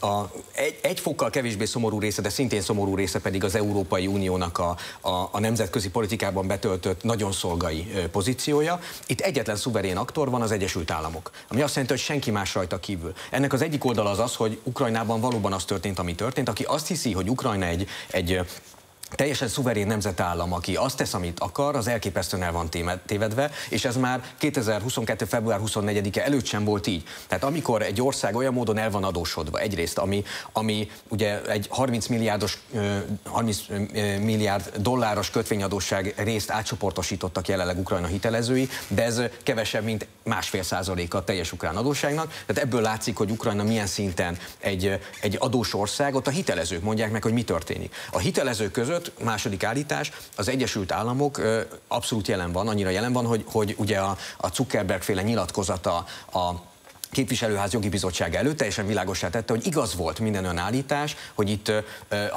Speaker 4: a, egy, egy fokkal kevésbé szomorú része, de szintén szomorú része pedig az Európai Uniónak a, a, a nemzetközi politikában betöltött nagyon szolgai pozíciója. Itt egyetlen szuverén aktor van, az Egyesült Államok, ami azt jelenti, hogy senki más rajta kívül. Ennek az egyik oldala az az, hogy Ukrajnában valóban az történt, ami történt. Aki azt hiszi, hogy Ukrajna egy, egy teljesen szuverén nemzetállam, aki azt tesz, amit akar, az elképesztően el van tévedve, és ez már 2022. február 24-e előtt sem volt így. Tehát amikor egy ország olyan módon el van adósodva, egyrészt, ami, ami ugye egy 30 milliárdos, 30 milliárd dolláros kötvényadóság részt átcsoportosítottak jelenleg Ukrajna hitelezői, de ez kevesebb, mint másfél százaléka a teljes ukrán adósságnak. Tehát ebből látszik, hogy Ukrajna milyen szinten egy, egy adós ország, ott a hitelezők mondják meg, hogy mi történik. A hitelezők között között, második állítás, az Egyesült Államok abszolút jelen van, annyira jelen van, hogy, hogy ugye a, a Zuckerberg féle nyilatkozata a képviselőház jogi bizottság előtt teljesen világosá tette, hogy igaz volt minden olyan állítás, hogy itt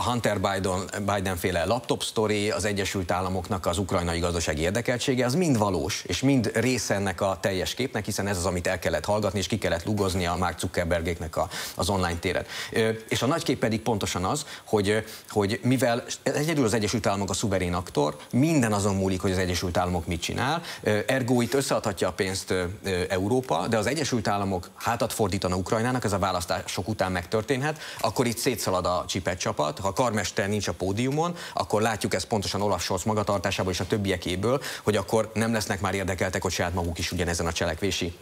Speaker 4: Hunter Biden, Biden féle laptop story, az Egyesült Államoknak az ukrajnai gazdasági érdekeltsége, az mind valós, és mind része ennek a teljes képnek, hiszen ez az, amit el kellett hallgatni, és ki kellett lugozni a Mark Zuckerbergéknek a, az online téren. És a nagy kép pedig pontosan az, hogy, hogy mivel egyedül az Egyesült Államok a szuverén aktor, minden azon múlik, hogy az Egyesült Államok mit csinál. Ergo itt összeadhatja a pénzt Európa, de az Egyesült Államok Államok hátat fordítana Ukrajnának, ez a választások után megtörténhet, akkor itt szétszalad a csipet csapat. Ha a karmester nincs a pódiumon, akkor látjuk ezt pontosan Olaf Scholz magatartásából és a többiekéből, hogy akkor nem lesznek már érdekeltek, hogy saját maguk is ugyanezen a cselekvési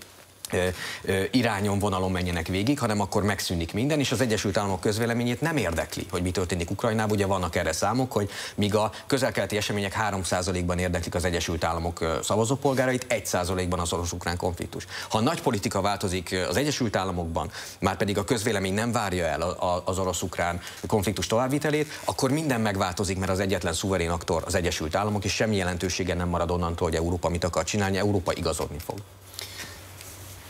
Speaker 4: irányon, vonalon menjenek végig, hanem akkor megszűnik minden, és az Egyesült Államok közvéleményét nem érdekli, hogy mi történik Ukrajnában. Ugye vannak erre számok, hogy míg a közelkeleti események 3%-ban érdeklik az Egyesült Államok szavazópolgárait, 1%-ban az orosz-ukrán konfliktus. Ha nagy politika változik az Egyesült Államokban, már pedig a közvélemény nem várja el az orosz-ukrán konfliktus továbbvitelét, akkor minden megváltozik, mert az egyetlen szuverén aktor az Egyesült Államok, és semmi jelentősége nem marad onnantól, hogy Európa mit akar csinálni, Európa igazodni fog.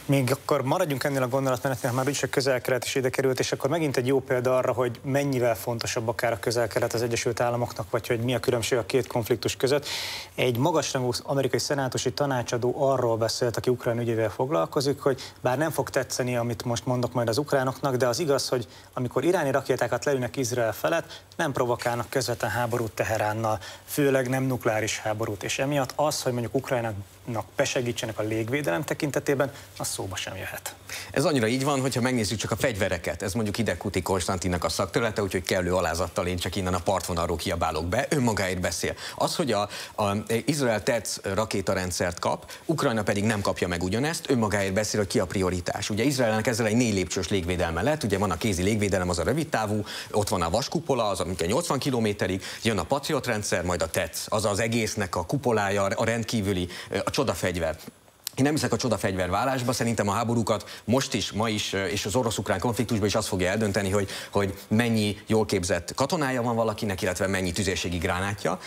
Speaker 1: Még akkor maradjunk ennél a gondolatmenetnél, már úgyis a közel-kelet is ide került, és akkor megint egy jó példa arra, hogy mennyivel fontosabb akár a közel-kelet az Egyesült Államoknak, vagy hogy mi a különbség a két konfliktus között. Egy magasrangú amerikai szenátusi tanácsadó arról beszélt, aki ukrán ügyével foglalkozik, hogy bár nem fog tetszeni, amit most mondok majd az ukránoknak, de az igaz, hogy amikor iráni rakétákat leülnek Izrael felett, nem provokálnak közvetlen háborút Teheránnal, főleg nem nukleáris háborút. És emiatt az, hogy mondjuk Ukrajnak besegítsenek a légvédelem tekintetében, az szóba sem jöhet.
Speaker 4: Ez annyira így van, hogyha megnézzük csak a fegyvereket. Ez mondjuk Idekuti Konstantinnak a szakterülete, úgyhogy kellő alázattal én csak innen a partvonalról kiabálok be, önmagáért beszél. Az, hogy a, a Izrael TEC rakétarendszert kap, Ukrajna pedig nem kapja meg ugyanezt, önmagáért beszél, hogy ki a prioritás. Ugye Izraelnek ezzel egy négy lépcsős légvédelme lett, ugye van a kézi légvédelem, az a rövid távú, ott van a vaskupola, az amikor 80 kilométerig, jön a Patriot rendszer, majd a TEC, az az egésznek a kupolája, a rendkívüli, a csodafegyver. Én nem hiszek a csodafegyvervállásba, szerintem a háborúkat most is, ma is, és az orosz-ukrán konfliktusban is az fogja eldönteni, hogy, hogy mennyi jól képzett katonája van valakinek, illetve mennyi tüzérségi gránátja.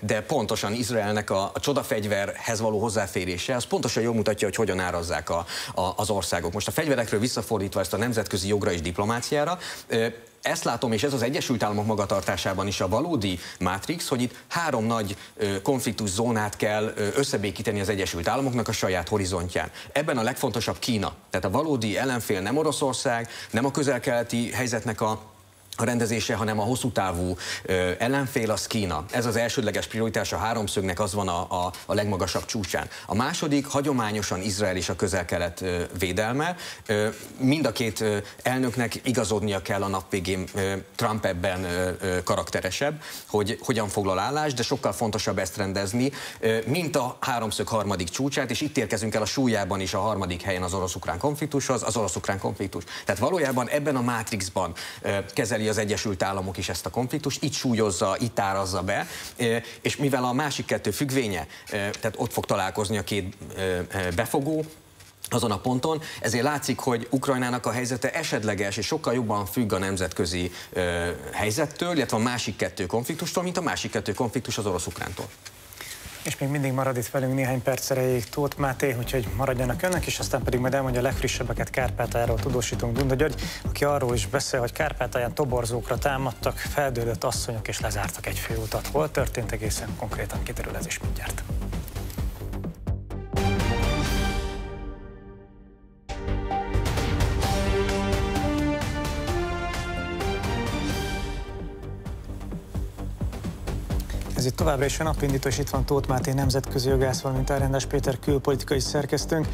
Speaker 4: De pontosan Izraelnek a, a csodafegyverhez való hozzáférése, az pontosan jól mutatja, hogy hogyan árazzák a, a, az országok. Most a fegyverekről visszafordítva ezt a nemzetközi jogra és diplomáciára, ezt látom, és ez az Egyesült Államok magatartásában is a valódi Matrix, hogy itt három nagy konfliktus zónát kell összebékíteni az Egyesült Államoknak a saját horizontján. Ebben a legfontosabb Kína. Tehát a valódi ellenfél nem Oroszország, nem a közelkeleti helyzetnek a a rendezése, hanem a hosszú távú ö, ellenfél az Kína. Ez az elsődleges prioritás a háromszögnek az van a, a, a legmagasabb csúcsán. A második hagyományosan Izrael és a közel-kelet védelme. Ö, mind a két ö, elnöknek igazodnia kell a nap végén. Ö, Trump ebben ö, ö, karakteresebb, hogy hogyan foglal állást, de sokkal fontosabb ezt rendezni, ö, mint a háromszög harmadik csúcsát, és itt érkezünk el a súlyában is a harmadik helyen az orosz-ukrán konfliktushoz, az orosz-ukrán konfliktus. Tehát valójában ebben a mátrixban ö, kezeli kezeli az Egyesült Államok is ezt a konfliktust, itt súlyozza, itt árazza be, és mivel a másik kettő függvénye, tehát ott fog találkozni a két befogó, azon a ponton, ezért látszik, hogy Ukrajnának a helyzete esetleges és sokkal jobban függ a nemzetközi ö, helyzettől, illetve a másik kettő konfliktustól, mint a másik kettő konfliktus az orosz-ukrántól.
Speaker 1: És még mindig marad itt velünk néhány perc erejéig Tóth Máté, úgyhogy maradjanak önnek, és aztán pedig majd elmondja a legfrissebbeket Kárpátájáról tudósítunk Dunda György, aki arról is beszél, hogy Kárpátáján toborzókra támadtak, feldőlött asszonyok és lezártak egy főutat. Hol történt egészen konkrétan kiderül ez is mindjárt. Ez itt továbbra is a napindító, és itt van Tóth Máté nemzetközi jogász, valamint Elrendes Péter külpolitikai szerkesztőnk.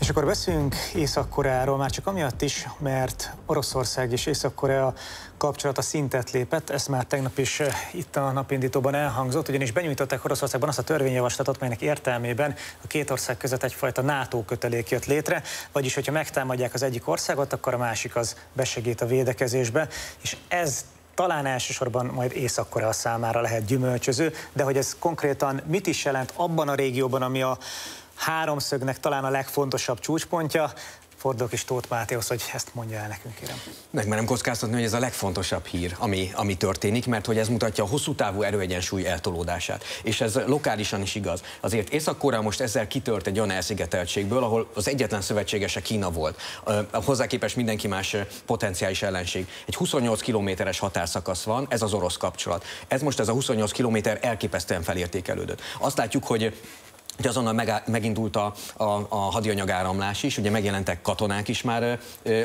Speaker 1: És akkor beszéljünk Észak-Koreáról, már csak amiatt is, mert Oroszország és Észak-Korea kapcsolata szintet lépett, ezt már tegnap is eh, itt a napindítóban elhangzott, ugyanis benyújtották Oroszországban azt a törvényjavaslatot, melynek értelmében a két ország között egyfajta NATO kötelék jött létre, vagyis hogyha megtámadják az egyik országot, akkor a másik az besegít a védekezésbe, és ez talán elsősorban majd Észak-Korea számára lehet gyümölcsöző, de hogy ez konkrétan mit is jelent abban a régióban, ami a háromszögnek talán a legfontosabb csúcspontja, fordulok is Tóth Mátéhoz, hogy ezt mondja el nekünk, kérem.
Speaker 4: Megmerem kockáztatni, hogy ez a legfontosabb hír, ami, ami történik, mert hogy ez mutatja a hosszú távú erőegyensúly eltolódását. És ez lokálisan is igaz. Azért észak most ezzel kitört egy olyan elszigeteltségből, ahol az egyetlen szövetségese Kína volt. Hozzá képest mindenki más potenciális ellenség. Egy 28 kilométeres határszakasz van, ez az orosz kapcsolat. Ez most ez a 28 kilométer elképesztően felértékelődött. Azt látjuk, hogy Ugye azonnal megindult a, a, a hadianyagáramlás is, ugye megjelentek katonák is már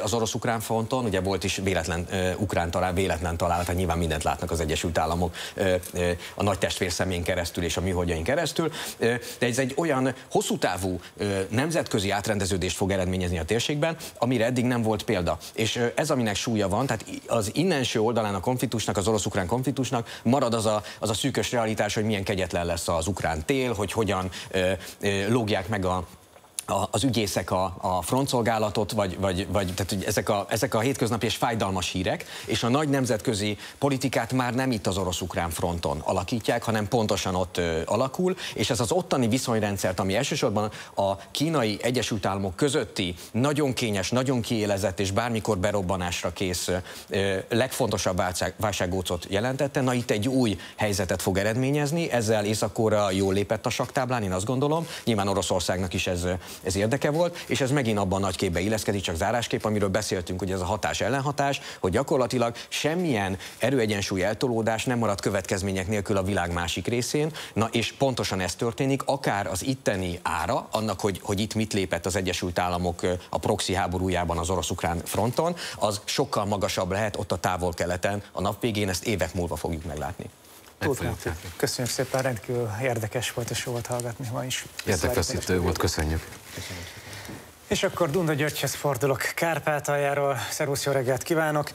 Speaker 4: az orosz-ukrán fronton, ugye volt is véletlen ukrán talál, véletlen találat, tehát nyilván mindent látnak az Egyesült Államok a nagy testvér szemén keresztül és a műholdjain keresztül, de ez egy olyan hosszú távú nemzetközi átrendeződést fog eredményezni a térségben, amire eddig nem volt példa. És ez, aminek súlya van, tehát az innenső oldalán a konfliktusnak, az orosz-ukrán konfliktusnak marad az a, az a szűkös realitás, hogy milyen kegyetlen lesz az ukrán tél, hogy hogyan lógják meg a az ügyészek a, a frontszolgálatot, vagy, vagy, vagy tehát, hogy ezek, a, ezek a hétköznapi és fájdalmas hírek, és a nagy nemzetközi politikát már nem itt az orosz-ukrán fronton alakítják, hanem pontosan ott ö, alakul, és ez az ottani viszonyrendszert, ami elsősorban a kínai Egyesült Államok közötti nagyon kényes, nagyon kiélezett és bármikor berobbanásra kész ö, legfontosabb válság, válsággócot jelentette, na itt egy új helyzetet fog eredményezni, ezzel észak jól lépett a saktáblán, én azt gondolom, nyilván Oroszországnak is ez ez érdeke volt, és ez megint abban a nagy képbe illeszkedik, csak zárásképp, amiről beszéltünk, hogy ez a hatás ellenhatás, hogy gyakorlatilag semmilyen erőegyensúly eltolódás nem marad következmények nélkül a világ másik részén, na és pontosan ez történik, akár az itteni ára, annak, hogy, hogy itt mit lépett az Egyesült Államok a proxy háborújában az orosz-ukrán fronton, az sokkal magasabb lehet ott a távol-keleten, a nap végén ezt évek múlva fogjuk meglátni.
Speaker 1: Tudhatjuk. Köszönjük szépen, rendkívül érdekes volt és jó volt hallgatni ma is.
Speaker 2: Érdekfeszítő volt, köszönjük.
Speaker 1: köszönjük. És akkor Dunda Györgyhez fordulok Kárpátaljáról. Szervusz, jó reggelt kívánok!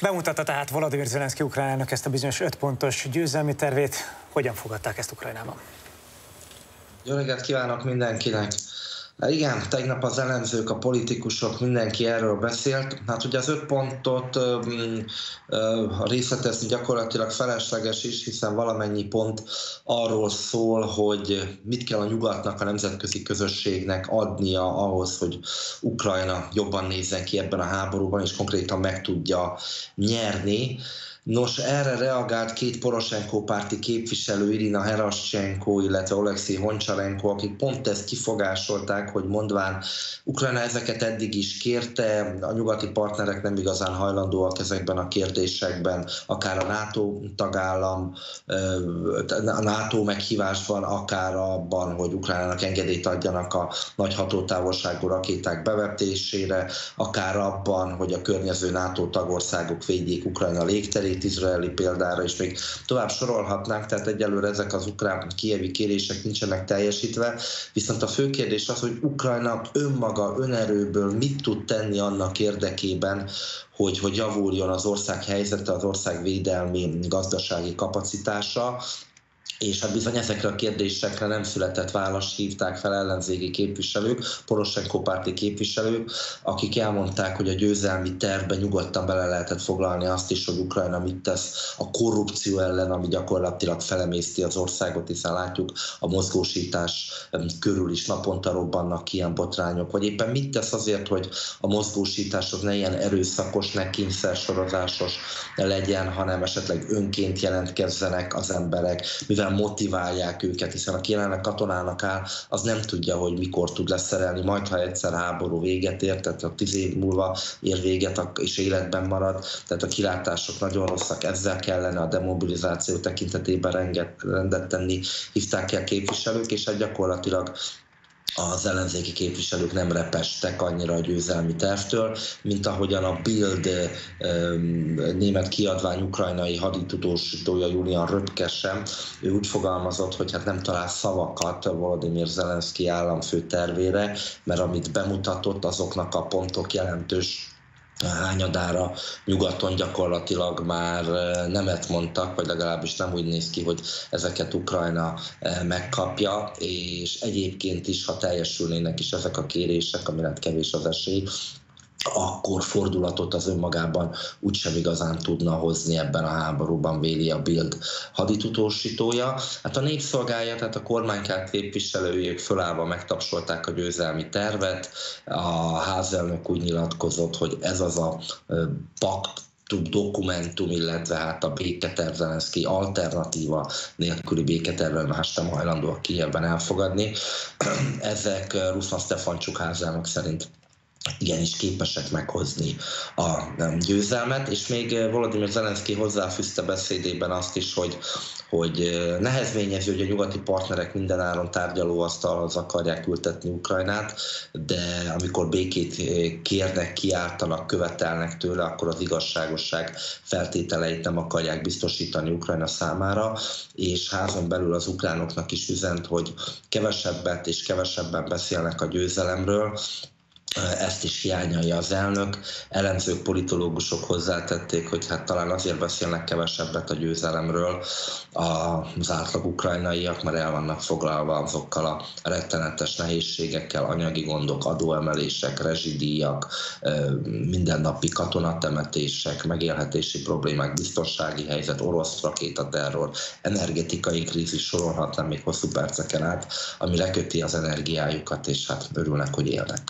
Speaker 1: Bemutatta tehát Volodymyr Zelenszky Ukrajnának ezt a bizonyos öt pontos győzelmi tervét. Hogyan fogadták ezt Ukrajnában?
Speaker 5: Jó reggelt kívánok mindenkinek! Hát igen, tegnap az elemzők, a politikusok, mindenki erről beszélt. Hát ugye az öt pontot a részletezni gyakorlatilag felesleges is, hiszen valamennyi pont arról szól, hogy mit kell a nyugatnak, a nemzetközi közösségnek adnia ahhoz, hogy Ukrajna jobban nézzen ki ebben a háborúban, és konkrétan meg tudja nyerni. Nos, erre reagált két Poroshenko párti képviselő, Irina Heraschenko, illetve Alexei Honcsarenko, akik pont ezt kifogásolták, hogy mondván Ukrajna ezeket eddig is kérte, a nyugati partnerek nem igazán hajlandóak ezekben a kérdésekben, akár a NATO tagállam, a NATO meghívásban, akár abban, hogy Ukrajnának engedélyt adjanak a nagy hatótávolságú rakéták bevetésére, akár abban, hogy a környező NATO tagországok védjék Ukrajna légterét, izraeli példára, és még tovább sorolhatnánk, tehát egyelőre ezek az ukrán kievi kérések nincsenek teljesítve, viszont a fő kérdés az, hogy Ukrajna önmaga, önerőből mit tud tenni annak érdekében, hogy, hogy javuljon az ország helyzete, az ország védelmi, gazdasági kapacitása, és hát bizony ezekre a kérdésekre nem született válasz, hívták fel ellenzéki képviselők, Poroshenko párti képviselők, akik elmondták, hogy a győzelmi tervbe nyugodtan bele lehetett foglalni azt is, hogy Ukrajna mit tesz a korrupció ellen, ami gyakorlatilag felemészti az országot, hiszen látjuk a mozgósítás körül is naponta robbannak ilyen botrányok, vagy éppen mit tesz azért, hogy a mozgósítás az ne ilyen erőszakos, ne kényszersorozásos legyen, hanem esetleg önként jelentkezzenek az emberek, mivel motiválják őket, hiszen aki jelenleg katonának áll, az nem tudja, hogy mikor tud leszerelni, majd ha egyszer háború véget ért, tehát a tíz év múlva ér véget és életben marad, tehát a kilátások nagyon rosszak, ezzel kellene a demobilizáció tekintetében renget, rendet tenni, hívták el képviselők, és hát gyakorlatilag az ellenzéki képviselők nem repestek annyira a győzelmi tervtől, mint ahogyan a Bild német kiadvány ukrajnai haditudósítója Julian Röpke sem. Ő úgy fogalmazott, hogy hát nem talál szavakat Volodymyr Zelenszky államfő tervére, mert amit bemutatott, azoknak a pontok jelentős hányadára nyugaton gyakorlatilag már nemet mondtak, vagy legalábbis nem úgy néz ki, hogy ezeket Ukrajna megkapja, és egyébként is, ha teljesülnének is ezek a kérések, amire kevés az esély, akkor fordulatot az önmagában úgysem igazán tudna hozni ebben a háborúban, véli a Bild haditutósítója. Hát a népszolgája, tehát a kormánykárt képviselőjék fölállva megtapsolták a győzelmi tervet. A házelnök úgy nyilatkozott, hogy ez az a pakt, dokumentum, illetve hát a béketerv Zelenszky alternatíva nélküli béketerven más nem hajlandóak Kievben elfogadni. Ezek Ruszlan Stefancsuk házának szerint igenis képesek meghozni a győzelmet, és még eh, Volodymyr Zelenszky hozzáfűzte beszédében azt is, hogy, hogy eh, nehezményező, hogy a nyugati partnerek mindenáron tárgyalóasztalhoz akarják ültetni Ukrajnát, de amikor békét eh, kérnek, kiáltanak, követelnek tőle, akkor az igazságosság feltételeit nem akarják biztosítani Ukrajna számára, és házon belül az ukránoknak is üzent, hogy kevesebbet és kevesebben beszélnek a győzelemről, ezt is hiányolja az elnök. Elemzők, politológusok hozzátették, hogy hát talán azért beszélnek kevesebbet a győzelemről az átlag ukrajnaiak, mert el vannak foglalva azokkal a rettenetes nehézségekkel, anyagi gondok, adóemelések, rezsidíjak, mindennapi katonatemetések, megélhetési problémák, biztonsági helyzet, orosz rakétaterror, energetikai krízis sorolhatnám még hosszú perceken át, ami leköti az energiájukat, és hát örülnek, hogy élnek.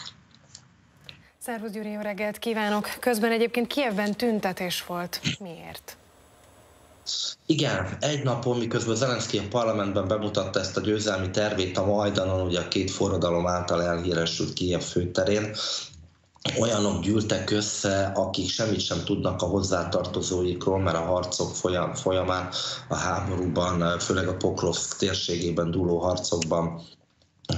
Speaker 6: Szervusz Gyuri, jó reggelt kívánok! Közben egyébként Kievben tüntetés volt. Miért?
Speaker 5: Igen, egy napon, miközben Zelenszky a parlamentben bemutatta ezt a győzelmi tervét a Majdanon, ugye a két forradalom által elhíresült Kiev főterén, olyanok gyűltek össze, akik semmit sem tudnak a hozzátartozóikról, mert a harcok folyam, folyamán, a háborúban, főleg a Pokrovsk térségében dúló harcokban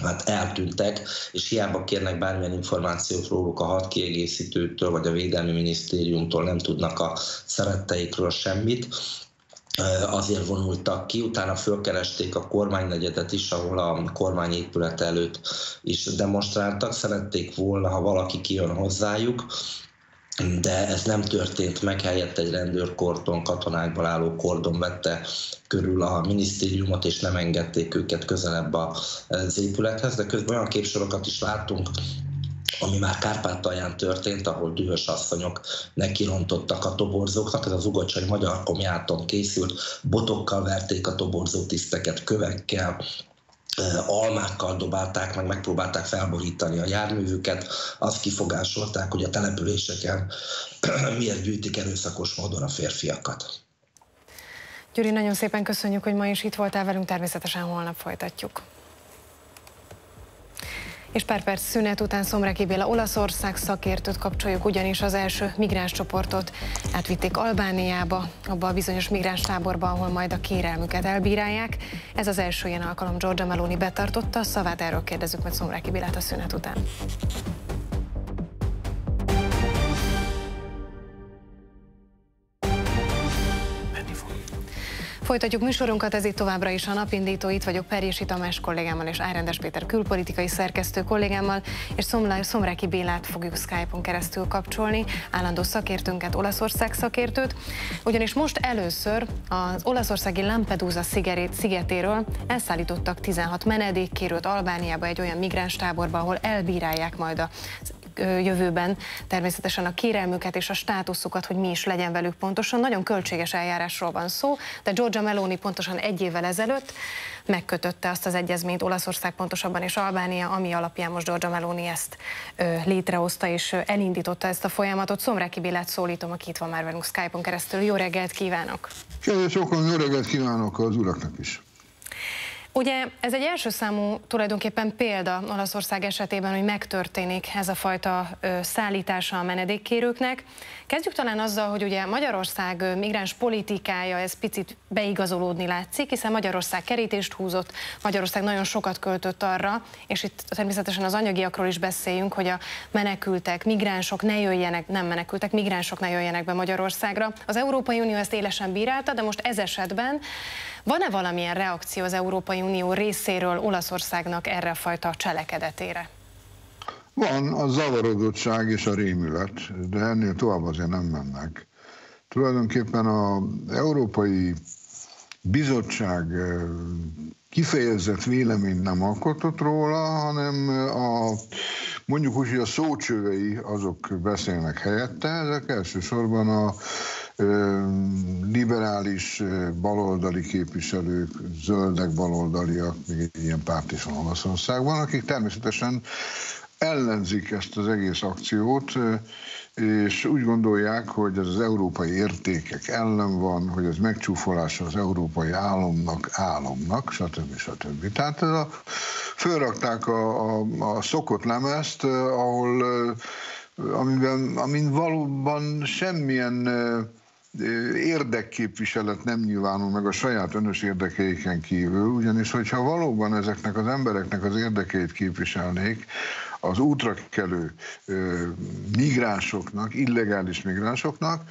Speaker 5: hát eltűntek, és hiába kérnek bármilyen információt róluk a hat kiegészítőtől, vagy a Védelmi Minisztériumtól nem tudnak a szeretteikről semmit. azért vonultak ki, utána fölkeresték a kormánynegyedet is, ahol a kormányépület előtt is demonstráltak, szerették volna, ha valaki kijön hozzájuk, de ez nem történt meg, helyett egy rendőrkordon, katonákból álló kordon vette körül a minisztériumot, és nem engedték őket közelebb az épülethez, de közben olyan képsorokat is láttunk, ami már Kárpátalján történt, ahol dühös asszonyok nekirontottak a toborzóknak, ez az ugocsai magyar komjáton készült, botokkal verték a toborzó tiszteket, kövekkel, almákkal dobálták, meg megpróbálták felborítani a járművüket, azt kifogásolták, hogy a településeken miért gyűjtik erőszakos módon a férfiakat.
Speaker 6: Gyuri, nagyon szépen köszönjük, hogy ma is itt voltál velünk, természetesen holnap folytatjuk. És pár perc szünet után Szomreki Béla Olaszország szakértőt kapcsoljuk, ugyanis az első migráns csoportot átvitték Albániába, abba a bizonyos migráns táborba, ahol majd a kérelmüket elbírálják. Ez az első ilyen alkalom Giorgia Meloni betartotta, szavát erről kérdezzük meg Szomreki Bélát a szünet után. Folytatjuk műsorunkat, ez itt továbbra is a napindító. Itt vagyok Perjési Tamás kollégámmal és Árendes Péter külpolitikai szerkesztő kollégámmal, és Szomráki Bélát fogjuk Skype-on keresztül kapcsolni, állandó szakértőnket, Olaszország szakértőt. Ugyanis most először az olaszországi Lampedusa szigetéről elszállítottak 16 menedékkérőt Albániába egy olyan migráns táborba, ahol elbírálják majd az jövőben természetesen a kérelmüket és a státuszukat, hogy mi is legyen velük pontosan. Nagyon költséges eljárásról van szó, de Giorgia Meloni pontosan egy évvel ezelőtt megkötötte azt az egyezményt Olaszország pontosabban és Albánia, ami alapján most Giorgia Meloni ezt ö, létrehozta és elindította ezt a folyamatot. Szomráki Bélát szólítom, aki itt van már velünk Skype-on keresztül. Jó reggelt kívánok!
Speaker 7: Kedves sokan, jó reggelt kívánok az uraknak is!
Speaker 6: Ugye ez egy első számú tulajdonképpen példa Olaszország esetében, hogy megtörténik ez a fajta szállítása a menedékkérőknek. Kezdjük talán azzal, hogy ugye Magyarország migráns politikája ez picit beigazolódni látszik, hiszen Magyarország kerítést húzott, Magyarország nagyon sokat költött arra, és itt természetesen az anyagiakról is beszéljünk, hogy a menekültek, migránsok ne jöjjenek, nem menekültek, migránsok ne jöjjenek be Magyarországra. Az Európai Unió ezt élesen bírálta, de most ez esetben van-e valamilyen reakció az Európai Unió részéről Olaszországnak erre a fajta cselekedetére?
Speaker 7: Van a zavarodottság és a rémület, de ennél tovább azért nem mennek. Tulajdonképpen az Európai Bizottság kifejezett véleményt nem alkotott róla, hanem a, mondjuk úgy, hogy a szócsövei azok beszélnek helyette, ezek elsősorban a liberális baloldali képviselők, zöldek baloldaliak, még ilyen párt is van Olaszországban, akik természetesen ellenzik ezt az egész akciót, és úgy gondolják, hogy ez az európai értékek ellen van, hogy ez megcsúfolása az európai államnak, államnak, stb. stb. Tehát ez a, fölrakták a, a, a szokott lemezt, ahol amiben, amin valóban semmilyen érdekképviselet nem nyilvánul meg a saját önös érdekeiken kívül, ugyanis hogyha valóban ezeknek az embereknek az érdekeit képviselnék, az útra kelő migránsoknak, illegális migránsoknak,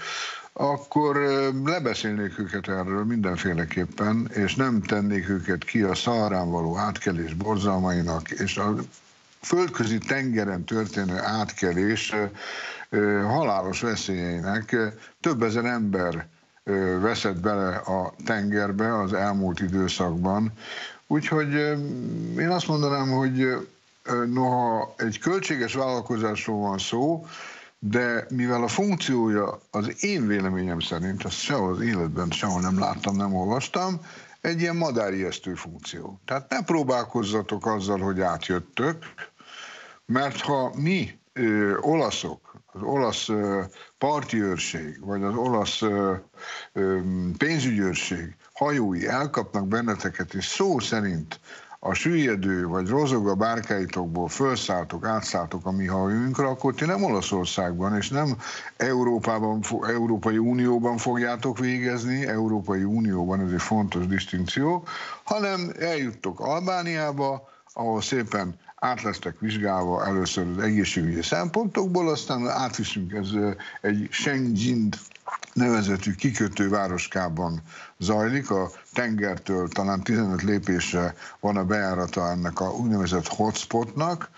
Speaker 7: akkor lebeszélnék őket erről mindenféleképpen, és nem tennék őket ki a szarán való átkelés borzalmainak, és a földközi tengeren történő átkelés halálos veszélyeinek több ezer ember veszett bele a tengerbe az elmúlt időszakban. Úgyhogy én azt mondanám, hogy noha egy költséges vállalkozásról van szó, de mivel a funkciója az én véleményem szerint, azt sehol az életben sehol nem láttam, nem olvastam, egy ilyen madárijesztő funkció. Tehát ne próbálkozzatok azzal, hogy átjöttök, mert ha mi ö, olaszok, az olasz ö, parti őrség, vagy az olasz ö, ö, pénzügyőrség hajói elkapnak benneteket, és szó szerint a süllyedő vagy rozoga bárkáitokból felszálltok, átszálltok a mi hajóinkra, akkor ti nem Olaszországban és nem Európában, Európai Unióban fogjátok végezni, Európai Unióban ez egy fontos distinkció, hanem eljuttok Albániába, ahol szépen át lesztek vizsgálva először az egészségügyi szempontokból, aztán átviszünk ez egy Schengen nevezetű kikötő városkában zajlik. A tengertől talán 15 lépésre van a bejárata ennek a úgynevezett hotspotnak,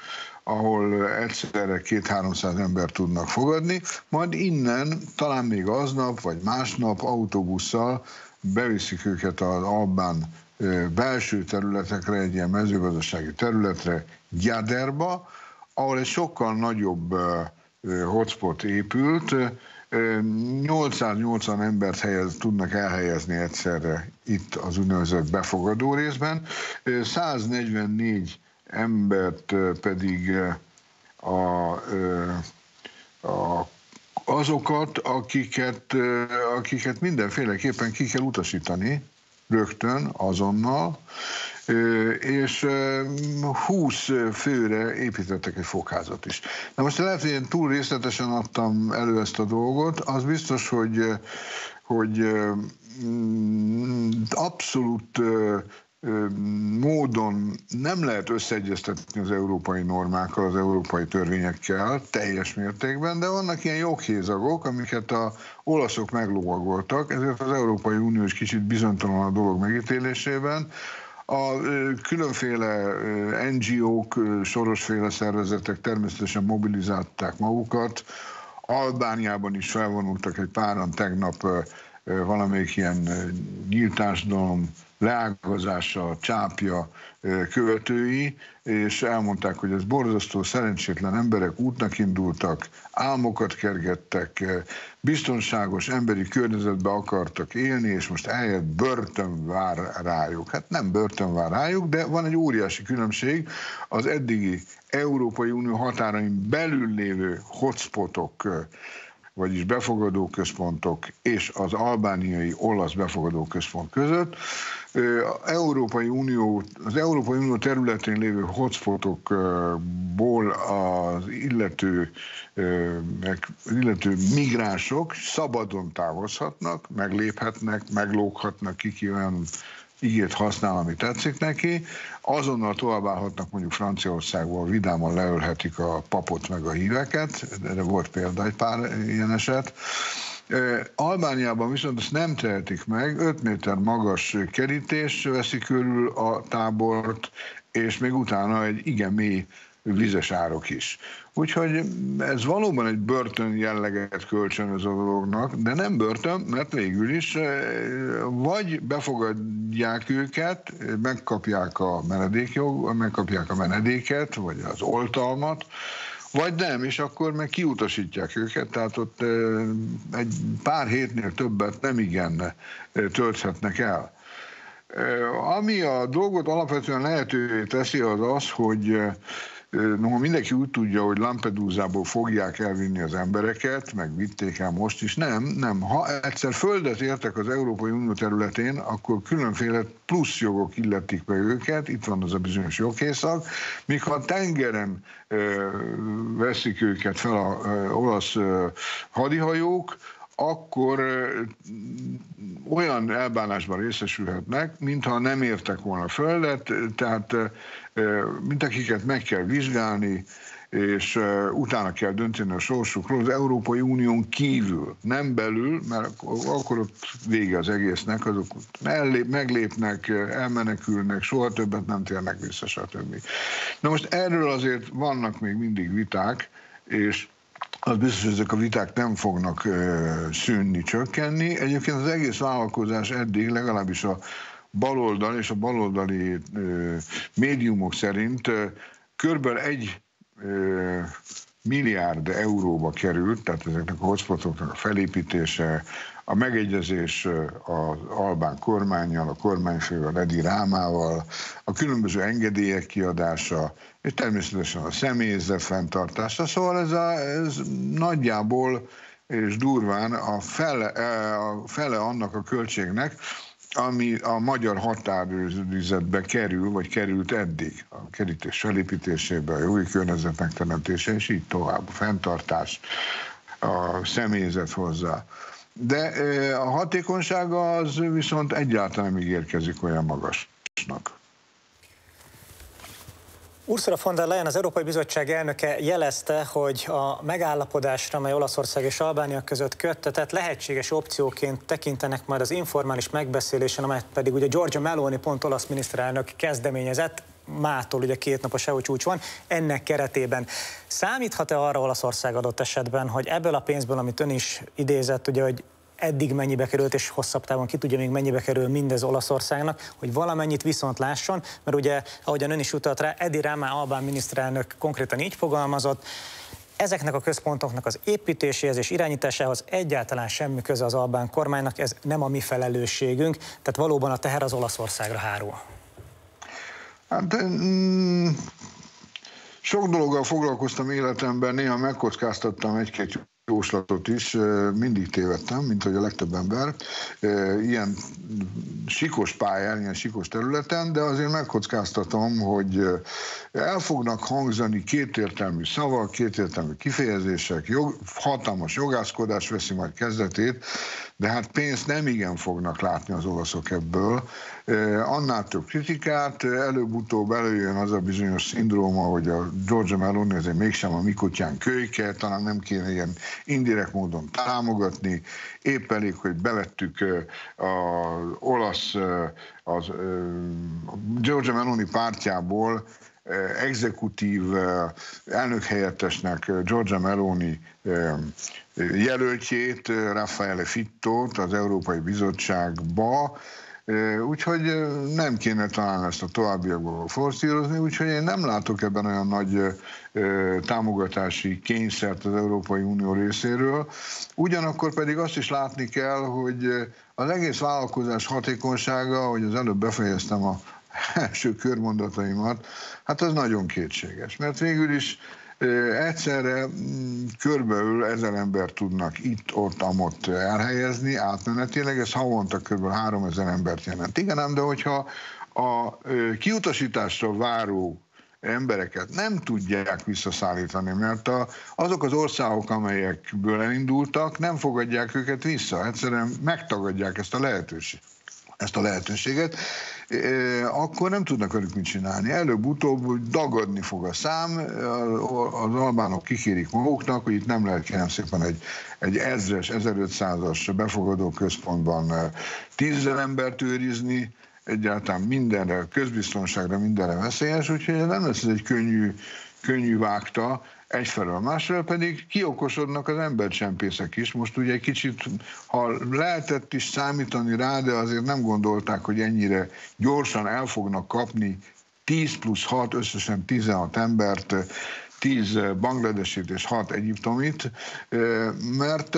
Speaker 7: ahol egyszerre két-háromszáz ember tudnak fogadni, majd innen talán még aznap vagy másnap autóbusszal beviszik őket az Albán belső területekre, egy ilyen mezőgazdasági területre, Gyaderba, ahol egy sokkal nagyobb hotspot épült, 880 embert helyez, tudnak elhelyezni egyszerre itt az úgynevezett befogadó részben, 144 embert pedig a, a azokat, akiket, akiket mindenféleképpen ki kell utasítani, rögtön, azonnal, és 20 főre építettek egy fokházat is. Na most lehet, hogy én túl részletesen adtam elő ezt a dolgot, az biztos, hogy, hogy abszolút módon nem lehet összeegyeztetni az európai normákkal, az európai törvényekkel teljes mértékben, de vannak ilyen joghézagok, amiket a olaszok meglovagoltak, ezért az Európai Unió is kicsit bizonytalan a dolog megítélésében. A különféle NGO-k, sorosféle szervezetek természetesen mobilizálták magukat. Albániában is felvonultak egy páran tegnap valamelyik ilyen nyílt leágazása, csápja követői, és elmondták, hogy ez borzasztó szerencsétlen emberek útnak indultak, álmokat kergettek, biztonságos emberi környezetbe akartak élni, és most eljött börtön vár rájuk. Hát nem börtön vár rájuk, de van egy óriási különbség az eddigi Európai Unió határain belül lévő hotspotok vagyis befogadó központok és az albániai olasz befogadó központ között. Európai Unió, az Európai Unió területén lévő hotspotokból az illető, illető migránsok szabadon távozhatnak, megléphetnek, meglóghatnak ki, olyan igét használ, ami tetszik neki, azonnal továbbállhatnak mondjuk Franciaországból, vidáman leölhetik a papot meg a híveket, erre volt példa egy pár ilyen eset. Albániában viszont ezt nem tehetik meg, 5 méter magas kerítés veszi körül a tábort, és még utána egy igen mély vizes árok is. Úgyhogy ez valóban egy börtön jelleget kölcsönöz a dolognak, de nem börtön, mert végül is eh, vagy befogadják őket, megkapják a menedékjog, megkapják a menedéket, vagy az oltalmat, vagy nem, és akkor meg kiutasítják őket, tehát ott eh, egy pár hétnél többet nem igen eh, tölthetnek el. Ami a dolgot alapvetően lehetővé teszi, az az, hogy No, mindenki úgy tudja, hogy Lampedusából fogják elvinni az embereket, meg vitték el most is. Nem, nem. Ha egyszer földet értek az Európai Unió területén, akkor különféle plusz jogok illetik be őket, itt van az a bizonyos joghészak, míg ha tengeren veszik őket fel a ö, olasz hadihajók, akkor olyan elbánásban részesülhetnek, mintha nem értek volna földet, tehát mint akiket meg kell vizsgálni, és utána kell dönteni a sorsukról az Európai Unión kívül, nem belül, mert akkor ott vége az egésznek, azok mellép, meglépnek, elmenekülnek, soha többet nem térnek vissza, stb. Na most erről azért vannak még mindig viták, és az biztos, hogy ezek a viták nem fognak ö, szűnni, csökkenni. Egyébként az egész vállalkozás eddig legalábbis a baloldal és a baloldali ö, médiumok szerint ö, körülbelül egy ö, milliárd euróba került, tehát ezeknek a hotspotoknak a felépítése, a megegyezés az albán kormányjal, a kormányfővel, Edi Rámával, a különböző engedélyek kiadása, és természetesen a személyzet fenntartása. Szóval ez, a, ez nagyjából és durván a fele, a fele annak a költségnek, ami a magyar határőrizetbe kerül, vagy került eddig, a kerítés felépítésébe, a új környezet megteremtése, és így tovább, a fenntartás, a személyzet hozzá. De a hatékonysága az viszont egyáltalán nem ígérkezik olyan magasnak.
Speaker 1: Ursula von der Leyen, az Európai Bizottság elnöke jelezte, hogy a megállapodásra, mely Olaszország és Albánia között köttetett, lehetséges opcióként tekintenek majd az informális megbeszélésen, amelyet pedig ugye Giorgio Meloni, pont olasz miniszterelnök kezdeményezett, mától ugye két napos EU csúcs van, ennek keretében. Számíthat-e arra Olaszország adott esetben, hogy ebből a pénzből, amit ön is idézett, ugye, hogy eddig mennyibe került, és hosszabb távon ki tudja még mennyibe kerül mindez Olaszországnak, hogy valamennyit viszont lásson, mert ugye, ahogyan ön is utalt rá, Edi Rámá Albán miniszterelnök konkrétan így fogalmazott, Ezeknek a központoknak az építéséhez és irányításához egyáltalán semmi köze az albán kormánynak, ez nem a mi felelősségünk, tehát valóban a teher az Olaszországra hárul.
Speaker 7: Hát, mm, sok dologgal foglalkoztam életemben, néha megkockáztattam egy-két jóslatot is, mindig tévedtem, mint hogy a legtöbb ember, ilyen sikos pályán, ilyen sikos területen, de azért megkockáztatom, hogy el fognak hangzani kétértelmű szavak, kétértelmű kifejezések, jog, hatalmas jogászkodás veszi majd kezdetét, de hát pénzt nem igen fognak látni az olaszok ebből. Annál több kritikát, előbb-utóbb előjön az a bizonyos szindróma, hogy a Georgia Meloni azért mégsem a Mikutyán kölyke, talán nem kéne ilyen indirekt módon támogatni, épp elég, hogy bevettük az olasz, az Georgia Meloni pártjából exekutív elnökhelyettesnek Georgia Meloni jelöltjét, Raffaele Fittót az Európai Bizottságba, Úgyhogy nem kéne talán ezt a továbbiakból forszírozni, úgyhogy én nem látok ebben olyan nagy támogatási kényszert az Európai Unió részéről. Ugyanakkor pedig azt is látni kell, hogy az egész vállalkozás hatékonysága, hogy az előbb befejeztem a első körmondataimat, hát az nagyon kétséges, mert végül is Egyszerre mm, körbeül ezer ember tudnak itt, ott, amott elhelyezni átmenetileg, ez havonta kb. 3000 embert jelent. Igen, ám, de hogyha a kiutasításra váró embereket nem tudják visszaszállítani, mert a, azok az országok, amelyekből elindultak, nem fogadják őket vissza, egyszerűen megtagadják ezt a lehetőséget. Ezt a lehetőséget, akkor nem tudnak velük mit csinálni. Előbb-utóbb dagadni fog a szám, az albánok kikérik maguknak, hogy itt nem lehet kérem szépen egy, egy ezres, 1500-as befogadó központban tízezer embert őrizni, egyáltalán mindenre, közbiztonságra, mindenre veszélyes, úgyhogy nem lesz ez egy könnyű, könnyű vágta, egyfelől, másfelől pedig kiokosodnak az embercsempészek is. Most ugye egy kicsit, ha lehetett is számítani rá, de azért nem gondolták, hogy ennyire gyorsan el fognak kapni 10 plusz 6, összesen 16 embert, 10 bangladesit és 6 egyiptomit, mert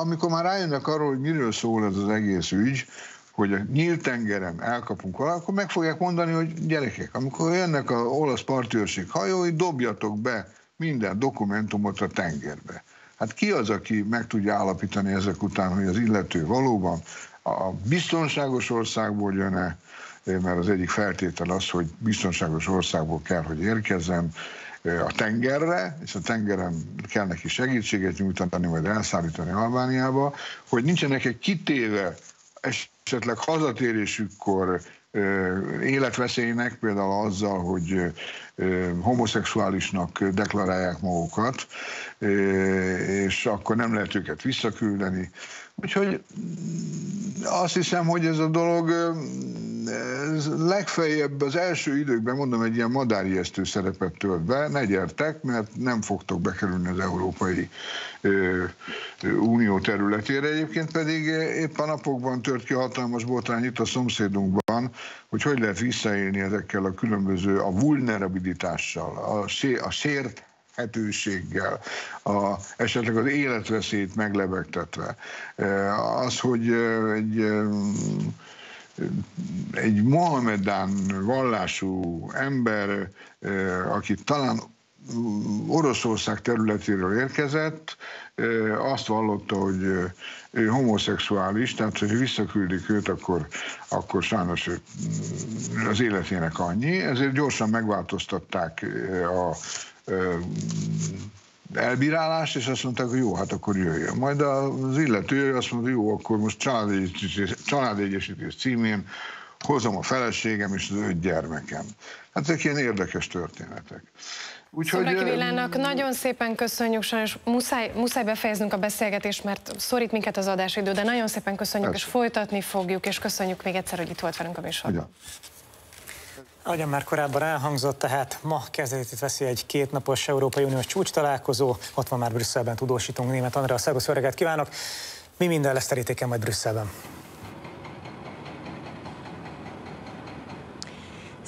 Speaker 7: amikor már rájönnek arról, hogy miről szól ez az egész ügy, hogy a nyílt tengeren elkapunk valahol, akkor meg fogják mondani, hogy gyerekek, amikor jönnek a olasz partőrség hajói, dobjatok be minden dokumentumot a tengerbe. Hát ki az, aki meg tudja állapítani ezek után, hogy az illető valóban a biztonságos országból jön-e, mert az egyik feltétel az, hogy biztonságos országból kell, hogy érkezzen a tengerre, és a tengeren kell neki segítséget nyújtani, vagy elszállítani Albániába, hogy nincsenek egy kitéve esetleg hazatérésükkor életveszélynek, például azzal, hogy homoszexuálisnak deklarálják magukat, és akkor nem lehet őket visszaküldeni. Úgyhogy azt hiszem, hogy ez a dolog ez legfeljebb az első időkben, mondom, egy ilyen madárijesztő szerepet tölt be, ne gyertek, mert nem fogtok bekerülni az Európai Unió területére. Egyébként pedig épp a napokban tört ki hatalmas botrány itt a szomszédunkban, hogy hogy lehet visszaélni ezekkel a különböző, a vulnerabilitással, a, sé, a sért lehetőséggel, a, esetleg az életveszélyt meglebegtetve. Az, hogy egy egy Mohamedán vallású ember, aki talán Oroszország területéről érkezett, azt vallotta, hogy ő homoszexuális, tehát hogy visszaküldik őt, akkor, akkor sajnos az életének annyi. Ezért gyorsan megváltoztatták a elbírálást, és azt mondták, hogy jó, hát akkor jöjjön. Majd az illető azt mondta, jó, akkor most családegyesítés, családegyesítés címén hozom a feleségem és az öt gyermekem. Hát ezek ilyen érdekes történetek.
Speaker 6: Úgyhogy... Szobraki Villának nagyon szépen köszönjük, sajnos muszáj, muszáj befejeznünk a beszélgetést, mert szorít minket az adásidő, de nagyon szépen köszönjük, Persze. és folytatni fogjuk, és köszönjük még egyszer, hogy itt volt velünk a műsorban.
Speaker 1: Ahogyan már korábban elhangzott, tehát ma kezdetét veszi egy kétnapos Európai Uniós csúcs találkozó. Ott van már Brüsszelben tudósítunk német Andrea, szervusz, öreget kívánok! Mi minden lesz terítéken majd Brüsszelben?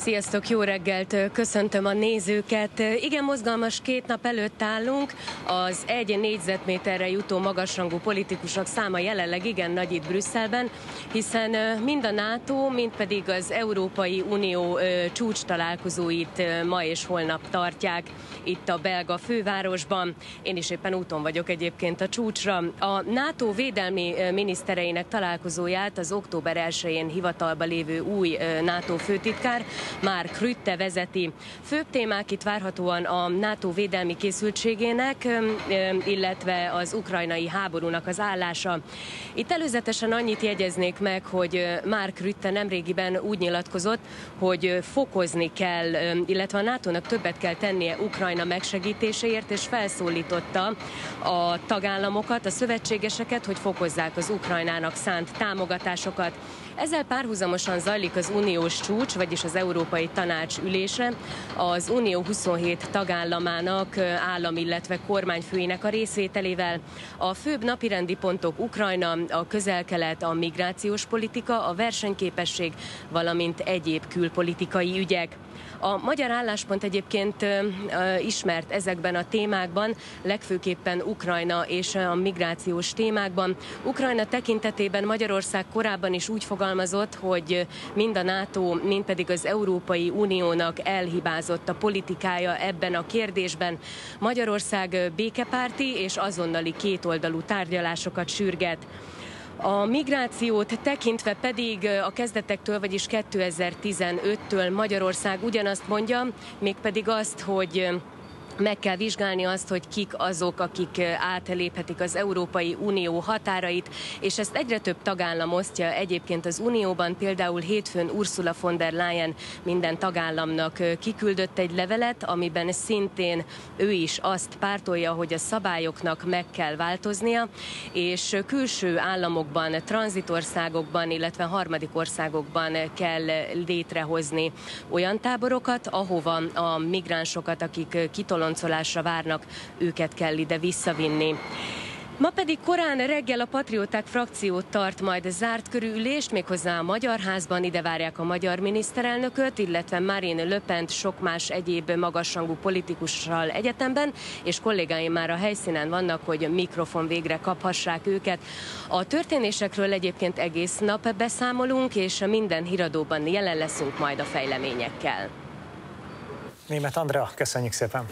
Speaker 8: Sziasztok, jó reggelt, köszöntöm a nézőket. Igen, mozgalmas két nap előtt állunk. Az egy négyzetméterre jutó magasrangú politikusok száma jelenleg igen nagy itt Brüsszelben, hiszen mind a NATO, mind pedig az Európai Unió csúcs találkozóit ma és holnap tartják itt a belga fővárosban. Én is éppen úton vagyok egyébként a csúcsra. A NATO védelmi minisztereinek találkozóját az október 1-én hivatalba lévő új NATO főtitkár Mark Rutte vezeti. Főbb témák itt várhatóan a NATO védelmi készültségének, illetve az ukrajnai háborúnak az állása. Itt előzetesen annyit jegyeznék meg, hogy Mark Rutte nemrégiben úgy nyilatkozott, hogy fokozni kell, illetve a NATO-nak többet kell tennie Ukrajna megsegítéséért, és felszólította a tagállamokat, a szövetségeseket, hogy fokozzák az Ukrajnának szánt támogatásokat. Ezzel párhuzamosan zajlik az uniós csúcs, vagyis az Európai Tanács ülése. Az Unió 27 tagállamának állam, illetve kormányfőinek a részvételével. A főbb napirendi pontok Ukrajna, a közel-kelet, a migrációs politika, a versenyképesség, valamint egyéb külpolitikai ügyek. A magyar álláspont egyébként ismert ezekben a témákban, legfőképpen Ukrajna és a migrációs témákban. Ukrajna tekintetében Magyarország korábban is úgy fogalmazott, hogy mind a NATO, mind pedig az Európai Uniónak elhibázott a politikája ebben a kérdésben. Magyarország békepárti és azonnali kétoldalú tárgyalásokat sürget. A migrációt tekintve pedig a kezdetektől, vagyis 2015-től Magyarország ugyanazt mondja, mégpedig azt, hogy meg kell vizsgálni azt, hogy kik azok, akik átléphetik az Európai Unió határait, és ezt egyre több tagállam osztja egyébként az Unióban. Például hétfőn Ursula von der Leyen minden tagállamnak kiküldött egy levelet, amiben szintén ő is azt pártolja, hogy a szabályoknak meg kell változnia, és külső államokban, tranzitországokban, illetve harmadik országokban kell létrehozni olyan táborokat, ahova a migránsokat, akik kitoloncolnak, toloncolásra várnak, őket kell ide visszavinni. Ma pedig korán reggel a Patrióták frakció tart majd zárt körű ülést, méghozzá a Magyar Házban ide várják a magyar miniszterelnököt, illetve Marine Le Pen sok más egyéb magasrangú politikussal egyetemben, és kollégáim már a helyszínen vannak, hogy mikrofon végre kaphassák őket. A történésekről egyébként egész nap beszámolunk, és minden híradóban jelen leszünk majd a fejleményekkel.
Speaker 1: Német Andrea, köszönjük szépen!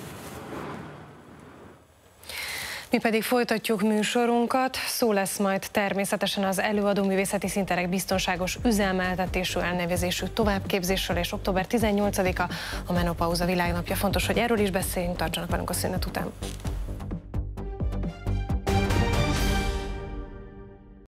Speaker 6: Mi pedig folytatjuk műsorunkat. Szó lesz majd természetesen az előadó művészeti szinterek biztonságos üzemeltetésű elnevezésű továbbképzésről, és október 18-a a menopauza világnapja. Fontos, hogy erről is beszéljünk, tartsanak velünk a szünet után.